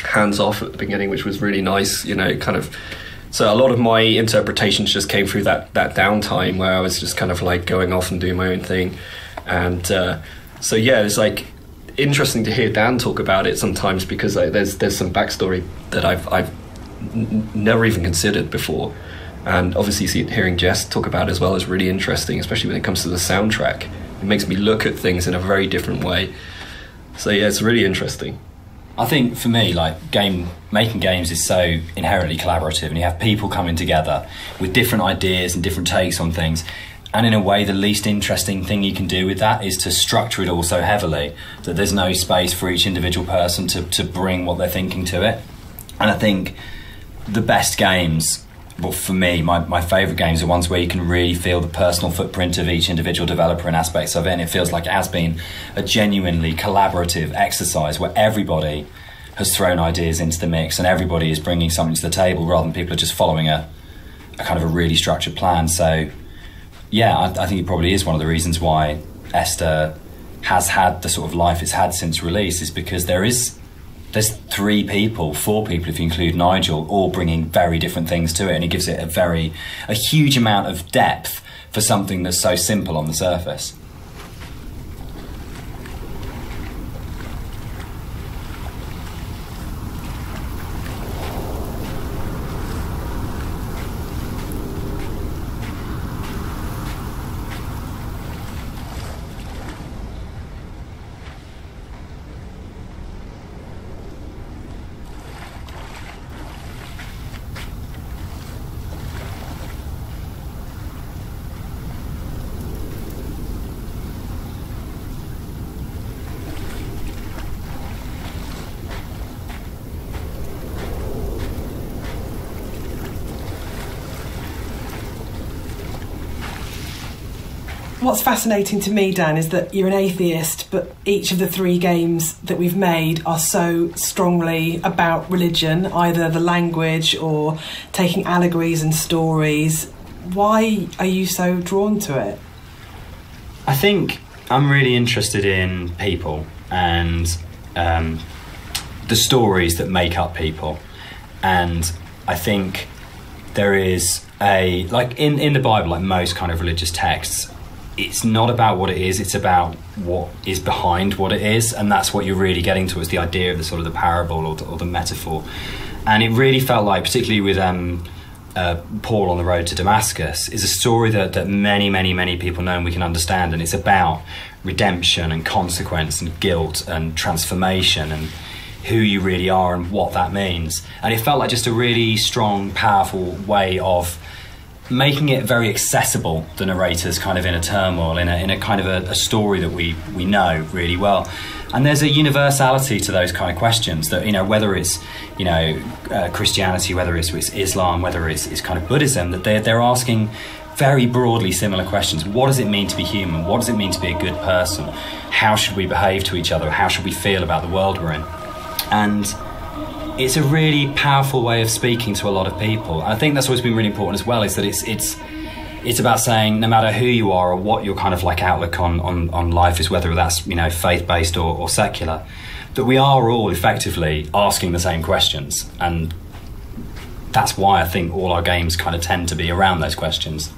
hands off at the beginning, which was really nice, you know, kind of. So a lot of my interpretations just came through that, that downtime where I was just kind of like going off and doing my own thing. And uh, so, yeah, it's like interesting to hear Dan talk about it sometimes because like, there's there's some backstory that I've I've n- never even considered before, and obviously see, hearing Jess talk about it as well is really interesting, especially when it comes to the soundtrack. It makes me look at things in a very different way. So yeah, it's really interesting. I think for me, like game making games is so inherently collaborative, and you have people coming together with different ideas and different takes on things. And in a way, the least interesting thing you can do with that is to structure it all so heavily that there's no space for each individual person to, to bring what they're thinking to it. And I think the best games, well, for me, my, my favourite games are ones where you can really feel the personal footprint of each individual developer and aspects of it. And it feels like it has been a genuinely collaborative exercise where everybody has thrown ideas into the mix and everybody is bringing something to the table rather than people are just following a, a kind of a really structured plan. So, yeah, I, I think it probably is one of the reasons why Esther has had the sort of life it's had since release is because there is there's three people, four people if you include Nigel, all bringing very different things to it, and it gives it a very a huge amount of depth for something that's so simple on the surface. Fascinating to me, Dan, is that you're an atheist, but each of the three games that we've made are so strongly about religion, either the language or taking allegories and stories. Why are you so drawn to it? I think I'm really interested in people and um, the stories that make up people, and I think there is a like in in the Bible, like most kind of religious texts. It's not about what it is; it's about what is behind what it is, and that's what you're really getting to is the idea of the sort of the parable or the, or the metaphor. And it really felt like, particularly with um, uh, Paul on the road to Damascus is a story that, that many, many, many people know and we can understand. And it's about redemption and consequence and guilt and transformation. And who you really are and what that means. And it felt like just a really strong, powerful way of making it very accessible. The narrator's kind of in a turmoil, in a, in a kind of a, a story that we, we know really well. And there's a universality to those kind of questions that, you know, whether it's, you know, uh, Christianity, whether it's, it's Islam, whether it's, it's kind of Buddhism, that they're, they're asking very broadly similar questions. What does it mean to be human? What does it mean to be a good person? How should we behave to each other? How should we feel about the world we're in? And it's a really powerful way of speaking to a lot of people. I think that's always been really important as well, is that it's it's it's about saying no matter who you are or what your kind of like outlook on, on, on life is, whether that's, you know, faith based or, or secular, that we are all effectively asking the same questions. And that's why I think all our games kind of tend to be around those questions.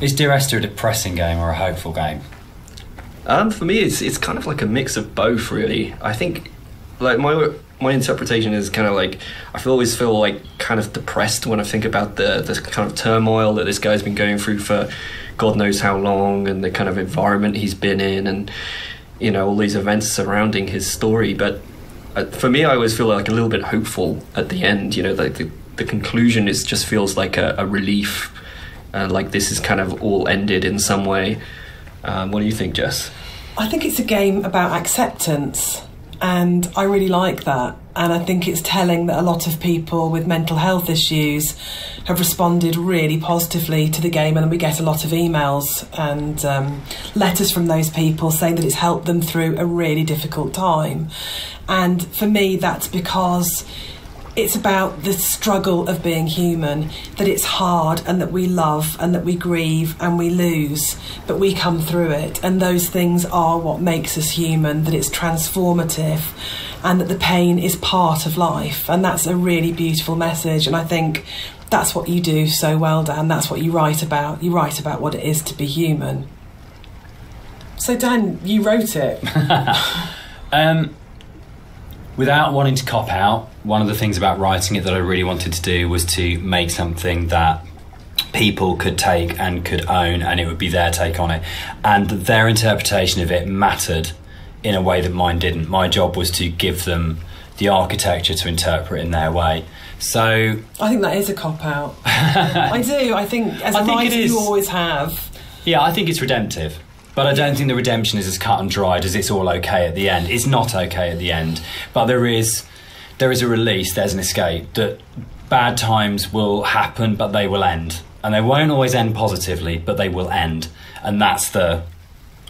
Is Dear Esther a depressing game or a hopeful game? Um, for me, it's it's kind of like a mix of both, really. I think, like my my interpretation is kind of like I always feel like kind of depressed when I think about the the kind of turmoil that this guy's been going through for God knows how long, and the kind of environment he's been in, and you know all these events surrounding his story. But uh, for me, I always feel like a little bit hopeful at the end. You know, like the the conclusion is just feels like a, a relief and like this is kind of all ended in some way. Um, what do you think, Jess? I think it's a game about acceptance, and I really like that. And I think it's telling that a lot of people with mental health issues have responded really positively to the game, and we get a lot of emails and um, letters from those people saying that it's helped them through a really difficult time. And for me, that's because it's about the struggle of being human, that it's hard and that we love and that we grieve and we lose, but we come through it. And those things are what makes us human, that it's transformative and that the pain is part of life. And that's a really beautiful message. And I think that's what you do so well, Dan. That's what you write about. You write about what it is to be human. So, Dan, you wrote it. um, without wanting to cop out, one of the things about writing it that I really wanted to do was to make something that people could take and could own, and it would be their take on it. And their interpretation of it mattered in a way that mine didn't. My job was to give them the architecture to interpret in their way. So I think that is a cop out. I do. I think as a writer, you always have. Yeah, I think it's redemptive. But I don't think the redemption is as cut and dried as it's all okay at the end. It's not okay at the end, but there is there is a release. There's an escape that bad times will happen, but they will end, and they won't always end positively, but they will end, and that's the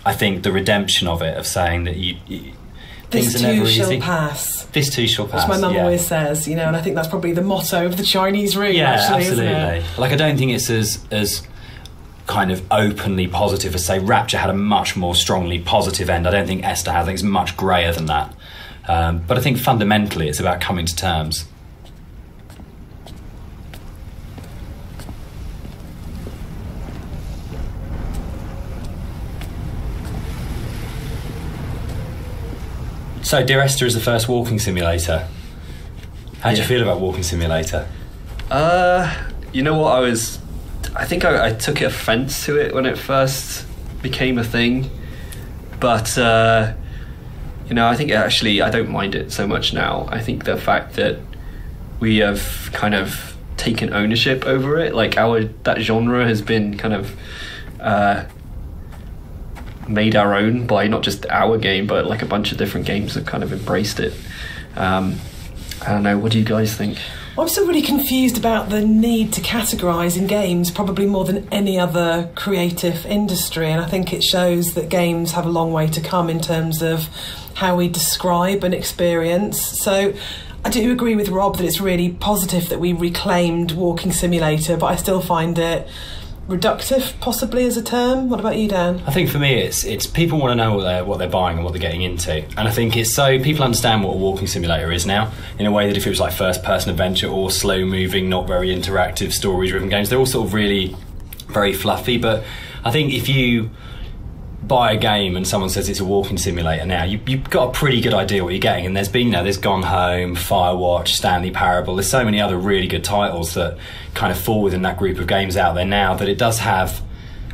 I think the redemption of it of saying that you. you this things are never shall pass. This too shall pass. Which my mum yeah. always says, you know, and I think that's probably the motto of the Chinese room. Yeah, actually, absolutely. Like I don't think it's as as kind of openly positive as say Rapture had a much more strongly positive end. I don't think Esther has. I think it's much grayer than that. Um, but I think fundamentally it's about coming to terms. So, Dear Esther is the first walking simulator. How do yeah. you feel about walking simulator? Uh, you know what? I was, I think I, I took offence to it when it first became a thing, but uh, you know, I think actually I don't mind it so much now. I think the fact that we have kind of taken ownership over it, like our that genre has been kind of uh, made our own by not just our game, but like a bunch of different games have kind of embraced it. Um, I don't know. What do you guys think? I'm still really confused about the need to categorise in games, probably more than any other creative industry. And I think it shows that games have a long way to come in terms of how we describe an experience. So I do agree with Rob that it's really positive that we reclaimed Walking Simulator, but I still find it reductive, possibly as a term. What about you, Dan? I think for me, it's it's people want to know what they're what they're buying and what they're getting into, and I think it's so people understand what a walking simulator is now in a way that if it was like first person adventure or slow moving, not very interactive, story driven games, they're all sort of really very fluffy. But I think if you buy a game and someone says it's a walking simulator now, you, you've got a pretty good idea what you're getting. And there's been, you know, there's Gone Home, Firewatch, Stanley Parable. There's so many other really good titles that kind of fall within that group of games out there now that it does have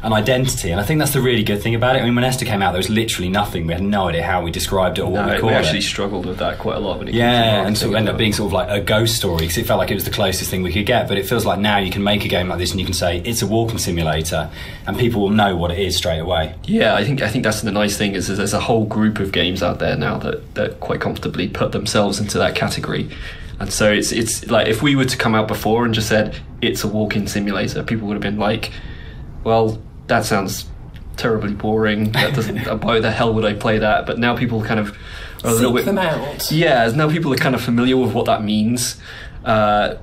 an identity. And I think that's the really good thing about it. I mean, when Esther came out, there was literally nothing. We had no idea how we described it or what No, we we, called actually it. struggled with that quite a lot. When it Yeah, and sort of marketing ended up being sort of like a ghost story because it felt like it was the closest thing we could get. But it feels like now you can make a game like this and you can say it's a walking simulator, and people will know what it is straight away. Yeah, I think I think that's the nice thing is, there's a whole group of games out there now that that quite comfortably put themselves into that category. And so it's it's like if we were to come out before and just said it's a walk-in simulator, people would have been like, "Well, that sounds terribly boring. That doesn't. why the hell would I play that?" But now people kind of are a little Seek bit them out. Yeah, now people are kind of familiar with what that means. Uh,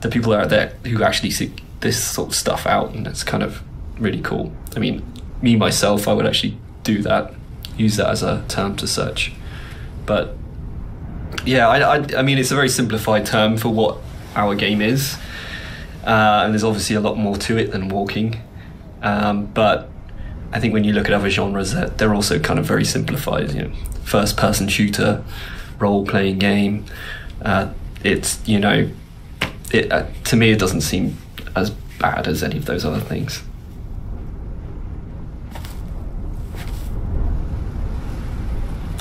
the people out there who actually seek this sort of stuff out, and it's kind of really cool. I mean, me myself, I would actually do that, use that as a term to search. But yeah, I, I, I mean, it's a very simplified term for what our game is, uh, and there's obviously a lot more to it than walking. Um, but I think when you look at other genres, they're, they're also kind of very simplified. You know, first-person shooter, role-playing game. Uh, it's you know, it uh, to me it doesn't seem as bad as any of those other things.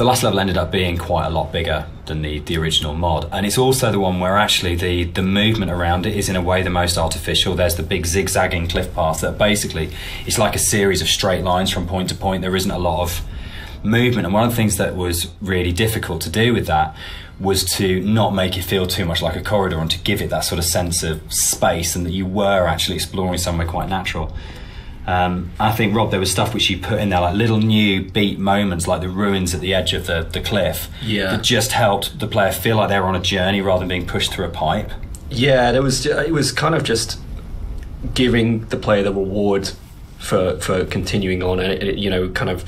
The last level ended up being quite a lot bigger than the, the original mod. And it's also the one where actually the, the movement around it is in a way the most artificial. There's the big zigzagging cliff path that basically it's like a series of straight lines from point to point. There isn't a lot of movement. And one of the things that was really difficult to do with that was to not make it feel too much like a corridor and to give it that sort of sense of space and that you were actually exploring somewhere quite natural um, I think Rob, there was stuff which you put in there, like little new beat moments, like the ruins at the edge of the, the cliff, Yeah. that just helped the player feel like they were on a journey rather than being pushed through a pipe. Yeah, there was it was kind of just giving the player the reward for for continuing on, and it, you know, kind of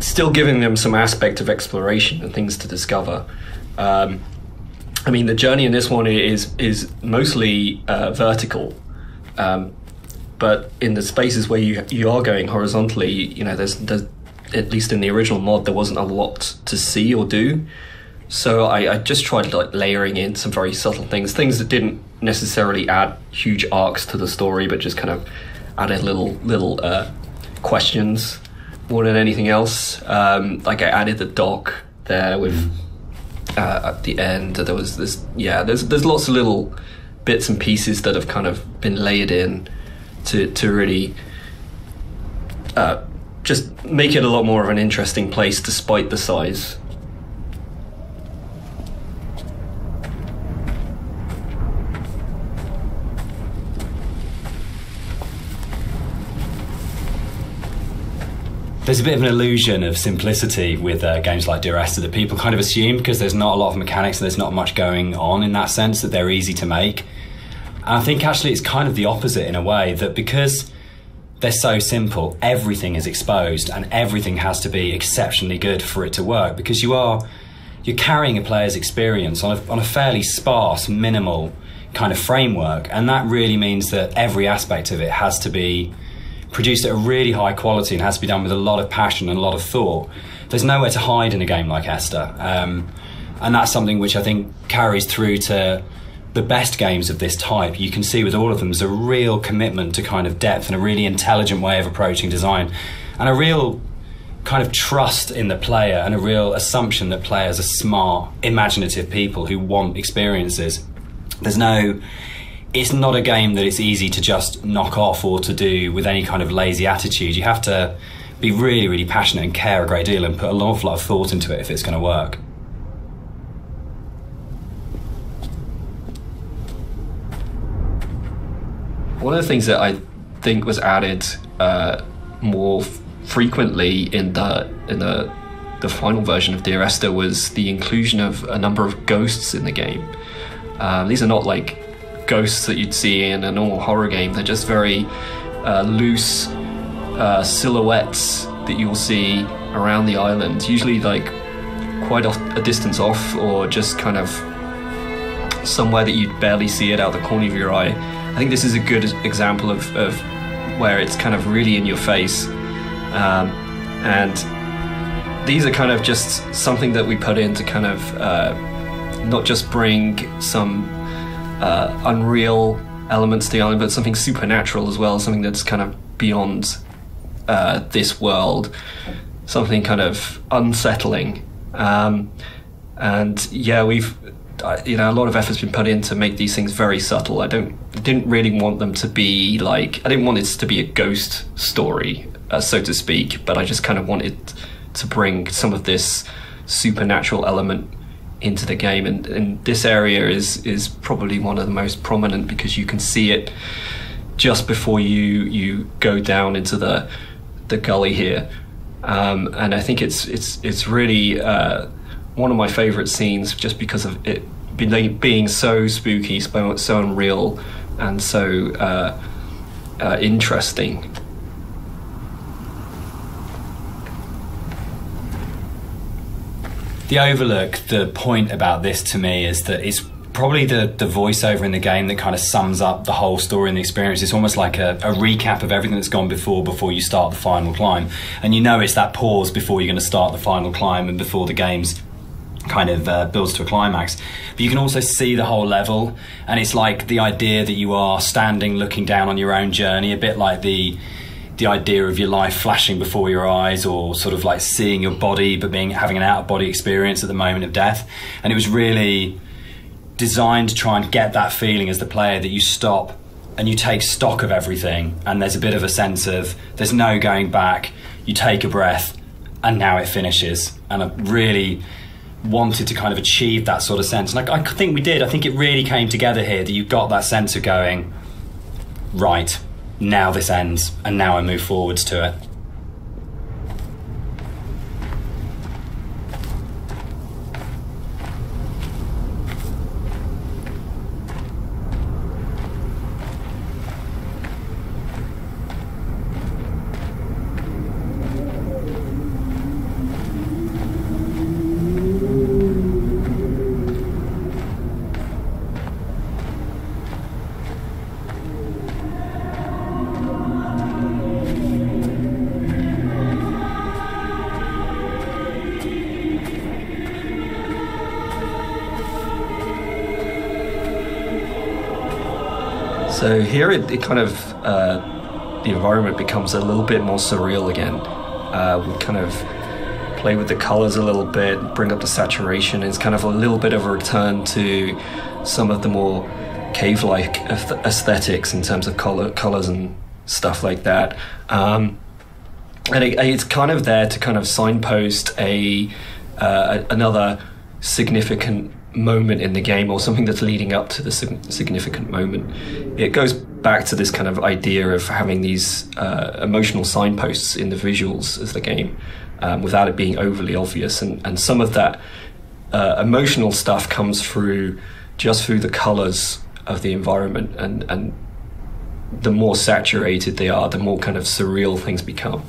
still giving them some aspect of exploration and things to discover. Um, I mean, the journey in this one is is mostly uh, vertical, um, but in the spaces where you you are going horizontally, you know, there's there's at least in the original mod there wasn't a lot to see or do. So I, I just tried like layering in some very subtle things, things that didn't necessarily add huge arcs to the story, but just kind of added little little uh, questions more than anything else. Um, like I added the dock there with uh, at the end. There was this yeah. There's there's lots of little bits and pieces that have kind of been layered in to to really uh, just make it a lot more of an interesting place, despite the size. There's a bit of an illusion of simplicity with uh, games like Dear Esther that people kind of assume because there's not a lot of mechanics and there's not much going on in that sense that they're easy to make. I think actually it's kind of the opposite in a way that because they're so simple, everything is exposed and everything has to be exceptionally good for it to work. Because you are you're carrying a player's experience on a, on a fairly sparse, minimal kind of framework, and that really means that every aspect of it has to be produced at a really high quality and has to be done with a lot of passion and a lot of thought. There's nowhere to hide in a game like Esther, um, and that's something which I think carries through to the best games of this type. You can see with all of them, is a real commitment to kind of depth and a really intelligent way of approaching design, and a real kind of trust in the player and a real assumption that players are smart, imaginative people who want experiences. There's no it's not a game that it's easy to just knock off or to do with any kind of lazy attitude. You have to be really, really passionate and care a great deal and put an awful lot of thought into it if it's going to work. One of the things that I think was added uh, more f- frequently in the in the the final version of Dear Esther was the inclusion of a number of ghosts in the game. Um, these are not like ghosts that you'd see in a normal horror game. They're just very uh, loose uh, silhouettes that you'll see around the island, usually like quite off, a distance off, or just kind of somewhere that you'd barely see it out the corner of your eye. I think this is a good example of, of where it's kind of really in your face. Um, and these are kind of just something that we put in to kind of uh, not just bring some uh, unreal elements to the island, but something supernatural as well, something that's kind of beyond uh, this world, something kind of unsettling. Um, and yeah, we've you know a lot of effort's been put in to make these things very subtle. I don't didn't really want them to be like I didn't want it to be a ghost story, uh, so to speak, but I just kind of wanted to bring some of this supernatural element into the game, and, and this area is is probably one of the most prominent because you can see it just before you you go down into the the gully here, um, and I think it's it's it's really uh, one of my favorite scenes just because of it being, being so spooky, so, so unreal, and so uh, uh, interesting. the overlook, the point about this to me is that it's probably the, the voiceover in the game that kind of sums up the whole story and the experience. It's almost like a, a, recap of everything that's gone before before you start the final climb. And you know it's that pause before you're going to start the final climb and before the game's kind of uh, builds to a climax. But you can also see the whole level, and it's like the idea that you are standing looking down on your own journey, a bit like the the idea of your life flashing before your eyes or sort of like seeing your body but being having an out of body experience at the moment of death. And it was really designed to try and get that feeling as the player that you stop and you take stock of everything and there's a bit of a sense of there's no going back. You take a breath and now it finishes. And i really wanted to kind of achieve that sort of sense and I, I think we did i think it really came together here that you got that sense of going right now this ends and now I move forwards to it. Here it, it kind of uh, the environment becomes a little bit more surreal again. Uh, we kind of play with the colors a little bit, bring up the saturation. It's kind of a little bit of a return to some of the more cave-like aesthetics in terms of color, colors and stuff like that. Um, and it, it's kind of there to kind of signpost a uh, another significant moment in the game or something that's leading up to the significant moment. It goes back to this kind of idea of having these uh, emotional signposts in the visuals of the game um, without it being overly obvious. And, and some of that uh, emotional stuff comes through just through the colors of the environment. And, and the more saturated they are, the more kind of surreal things become.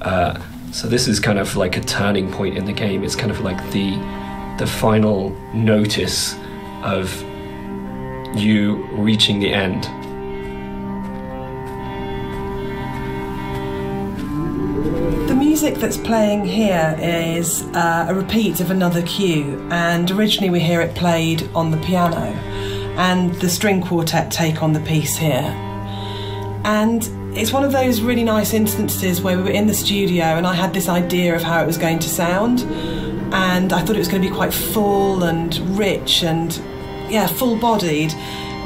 Uh, so this is kind of like a turning point in the game. It's kind of like the the final notice of you reaching the end. The music that's playing here is uh, a repeat of another cue, and originally we hear it played on the piano, and the string quartet take on the piece here. And it's one of those really nice instances where we were in the studio and I had this idea of how it was going to sound, and I thought it was going to be quite full and rich and, yeah, full bodied.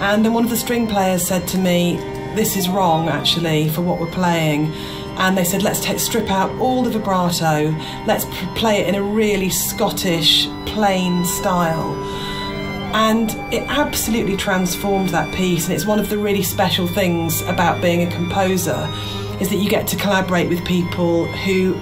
And then one of the string players said to me, This is wrong actually for what we're playing. And they said let's take, strip out all the vibrato. Let's play it in a really scottish plain style. And it absolutely transformed that piece and it's one of the really special things about being a composer is that you get to collaborate with people who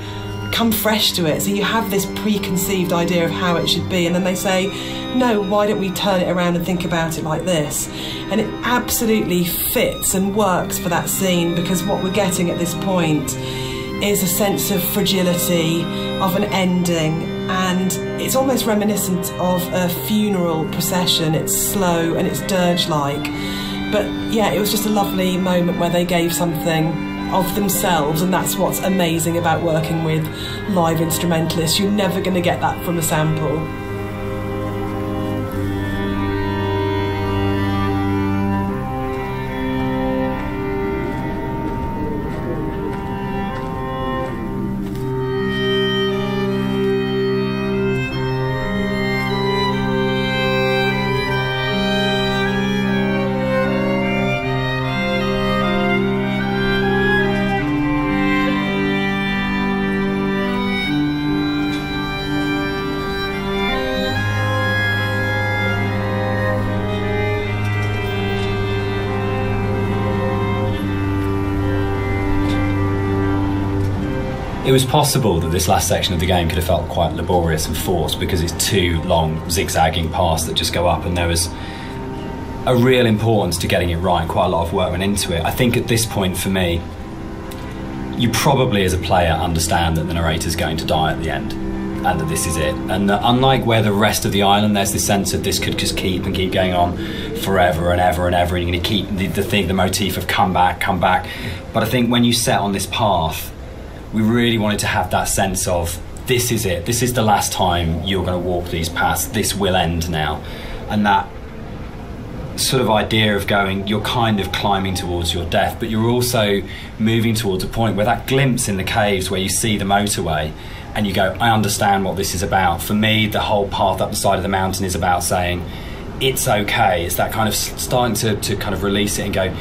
come fresh to it. So you have this preconceived idea of how it should be and then they say no why don't we turn it around and think about it like this? And it absolutely fits and works for that scene because what we're getting at this point is a sense of fragility of an ending and it's almost reminiscent of a funeral procession. It's slow and it's dirge like but yeah it was just a lovely moment where they gave something of themselves, and that's what's amazing about working with live instrumentalists. You're never going to get that from a sample. Was possible that this last section of the game could have felt quite laborious and forced because it's two long zigzagging paths that just go up, and there was a real importance to getting it right. And quite a lot of work went into it. I think at this point for me, you probably as a player understand that the narrator's going to die at the end and that this is it. And that unlike where the rest of the island, there's this sense of this could just keep and keep going on forever and ever and ever, and you're going to keep the, the thing, the motif of come back, come back. But I think when you set on this path, we really wanted to have that sense of this is it, this is the last time you're going to walk these paths, this will end now. And that sort of idea of going, you're kind of climbing towards your death, but you're also moving towards a point where that glimpse in the caves where you see the motorway and you go, I understand what this is about. For me, the whole path up the side of the mountain is about saying, it's okay. It's that kind of starting to, to kind of release it and go,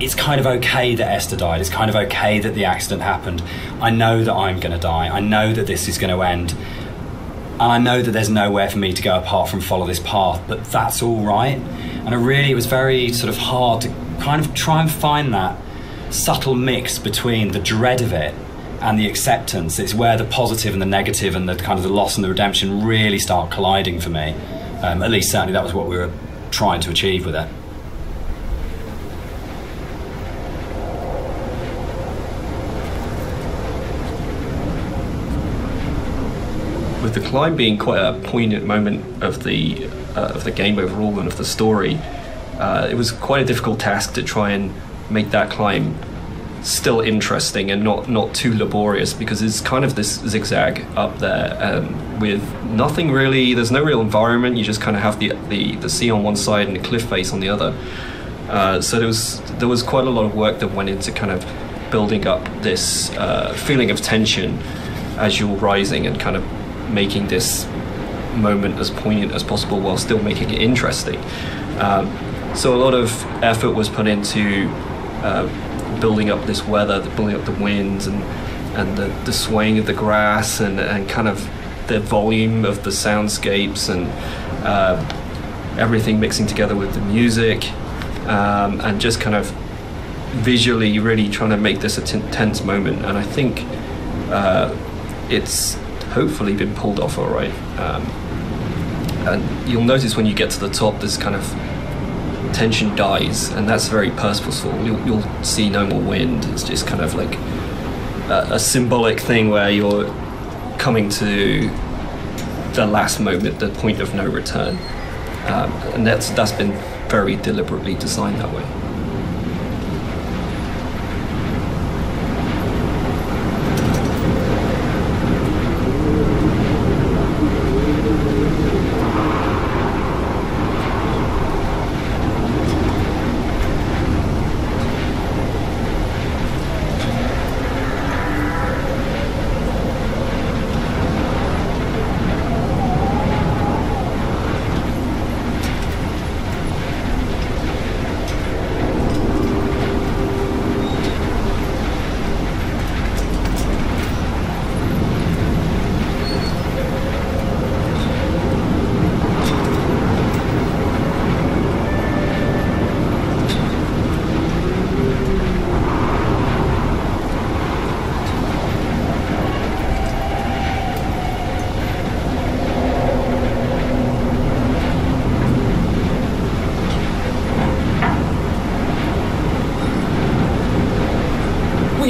it's kind of okay that Esther died. It's kind of okay that the accident happened. I know that I'm going to die. I know that this is going to end. And I know that there's nowhere for me to go apart from follow this path, but that's all right. And I really, it was very sort of hard to kind of try and find that subtle mix between the dread of it and the acceptance. It's where the positive and the negative and the kind of the loss and the redemption really start colliding for me. Um, at least, certainly, that was what we were trying to achieve with it. The climb being quite a poignant moment of the uh, of the game overall and of the story, uh, it was quite a difficult task to try and make that climb still interesting and not not too laborious because it's kind of this zigzag up there um, with nothing really. There's no real environment. You just kind of have the the, the sea on one side and the cliff face on the other. Uh, so there was there was quite a lot of work that went into kind of building up this uh, feeling of tension as you're rising and kind of making this moment as poignant as possible while still making it interesting. Um, so a lot of effort was put into uh, building up this weather, building up the winds and and the, the swaying of the grass and, and kind of the volume of the soundscapes and uh, everything mixing together with the music um, and just kind of visually really trying to make this a t- tense moment. And I think uh, it's hopefully been pulled off all right. Um, and you'll notice when you get to the top, this kind of tension dies, and that's very purposeful. You'll, you'll see no more wind. It's just kind of like a, a symbolic thing where you're coming to the last moment, the point of no return, um, and that's that's been very deliberately designed that way.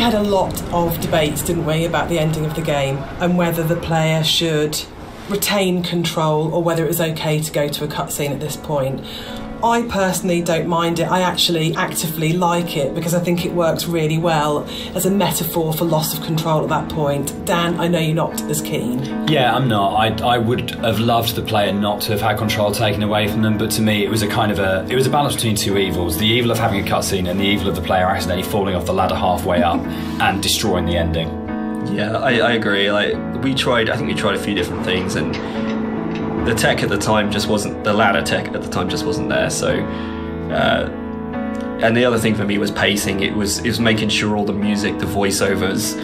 Had a lot of debates, didn't we, about the ending of the game and whether the player should retain control or whether it was okay to go to a cutscene at this point. I personally don't mind it. I actually actively like it because I think it works really well as a metaphor for loss of control at that point. Dan, I know you're not as keen. Yeah, I'm not. I, I would have loved the player not to have had control taken away from them, but to me, it was a kind of a it was a balance between two evils: the evil of having a cutscene and the evil of the player accidentally falling off the ladder halfway up and destroying the ending. Yeah, I, I agree. Like we tried, I think we tried a few different things, and the tech at the time just wasn't the ladder tech at the time just wasn't there. So, uh, and the other thing for me was pacing. It was it was making sure all the music, the voiceovers,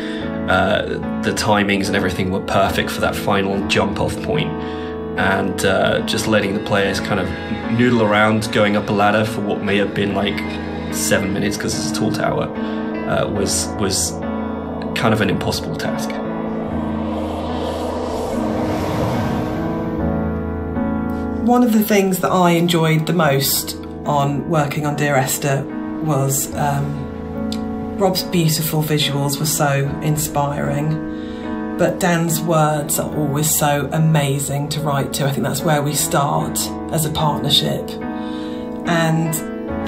uh, the timings, and everything were perfect for that final jump off point, and uh, just letting the players kind of noodle around going up a ladder for what may have been like seven minutes because it's a tall tower uh, was was kind of an impossible task. One of the things that I enjoyed the most on working on Dear Esther was um, Rob's beautiful visuals were so inspiring, but Dan's words are always so amazing to write to. I think that's where we start as a partnership. And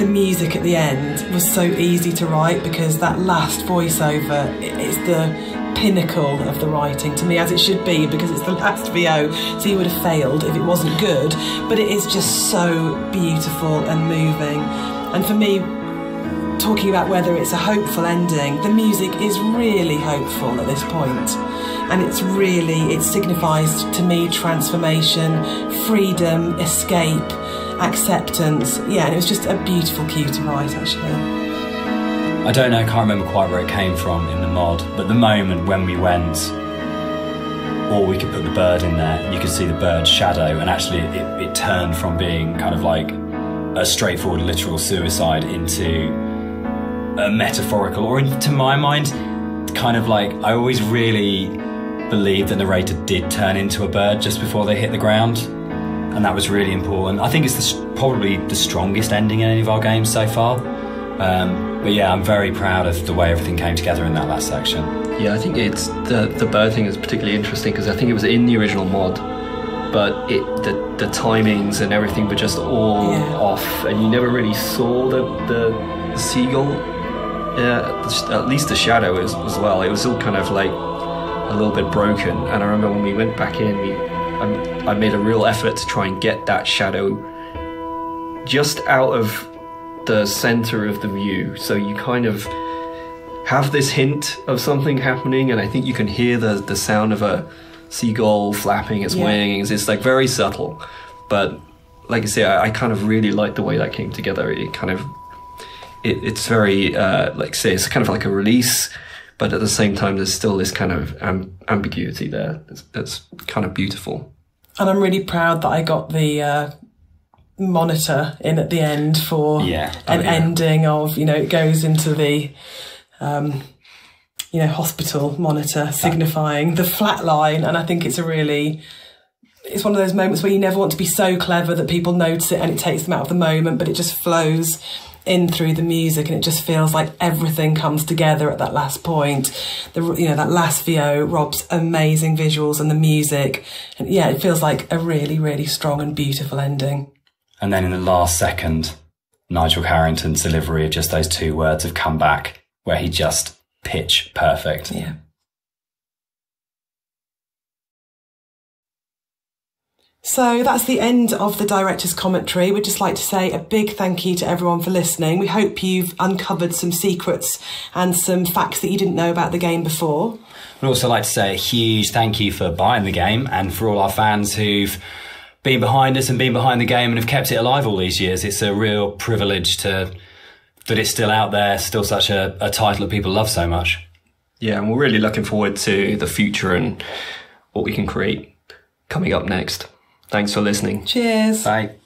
the music at the end was so easy to write because that last voiceover is the pinnacle of the writing to me, as it should be, because it's the last VO, so you would have failed if it wasn't good. But it is just so beautiful and moving. And for me, talking about whether it's a hopeful ending, the music is really hopeful at this point. And it's really, it signifies to me transformation, freedom, escape, acceptance. Yeah, and it was just a beautiful cue to write actually. I don't know, I can't remember quite where it came from in the mod, but the moment when we went, or we could put the bird in there, you could see the bird's shadow, and actually it, it turned from being kind of like a straightforward literal suicide into a metaphorical, or in, to my mind, kind of like I always really believed the narrator did turn into a bird just before they hit the ground, and that was really important. I think it's the, probably the strongest ending in any of our games so far. Um, but yeah, I'm very proud of the way everything came together in that last section. Yeah, I think it's the the bird thing is particularly interesting because I think it was in the original mod, but it the the timings and everything were just all Yeah. off, and you never really saw the the seagull. Yeah, at least the shadow is as well. It was all kind of like a little bit broken. And I remember when we went back in, we I, I made a real effort to try and get that shadow just out of the center of the view, so you kind of have this hint of something happening, and I think you can hear the the sound of a seagull flapping its Yeah. wings. It's like very subtle, but like I say, I, I kind of really like the way that came together. It kind of it, it's very uh, like say it's kind of like a release, but at the same time there's still this kind of am- ambiguity there. That's, that's kind of beautiful. And I'm really proud that I got the uh, monitor in at the end for Yeah. an Oh, yeah. ending of, you know, it goes into the, um, you know, hospital monitor signifying the flat line. And I think it's a really, it's one of those moments where you never want to be so clever that people notice it and it takes them out of the moment, but it just flows in through the music and it just feels like everything comes together at that last point the you know that last VO Rob's amazing visuals and the music and yeah it feels like a really really strong and beautiful ending And then in the last second, Nigel Carrington's delivery of just those two words have come back, where he just pitch perfect. yeah So that's the end of the director's commentary. We'd just like to say a big thank you to everyone for listening. We hope you've uncovered some secrets and some facts that you didn't know about the game before. We'd also like to say a huge thank you for buying the game and for all our fans who've been behind us and been behind the game and have kept it alive all these years. It's a real privilege to that it's still out there, still such a, a title that people love so much. Yeah, and we're really looking forward to the future and what we can create coming up next. Thanks for listening. Cheers. Bye.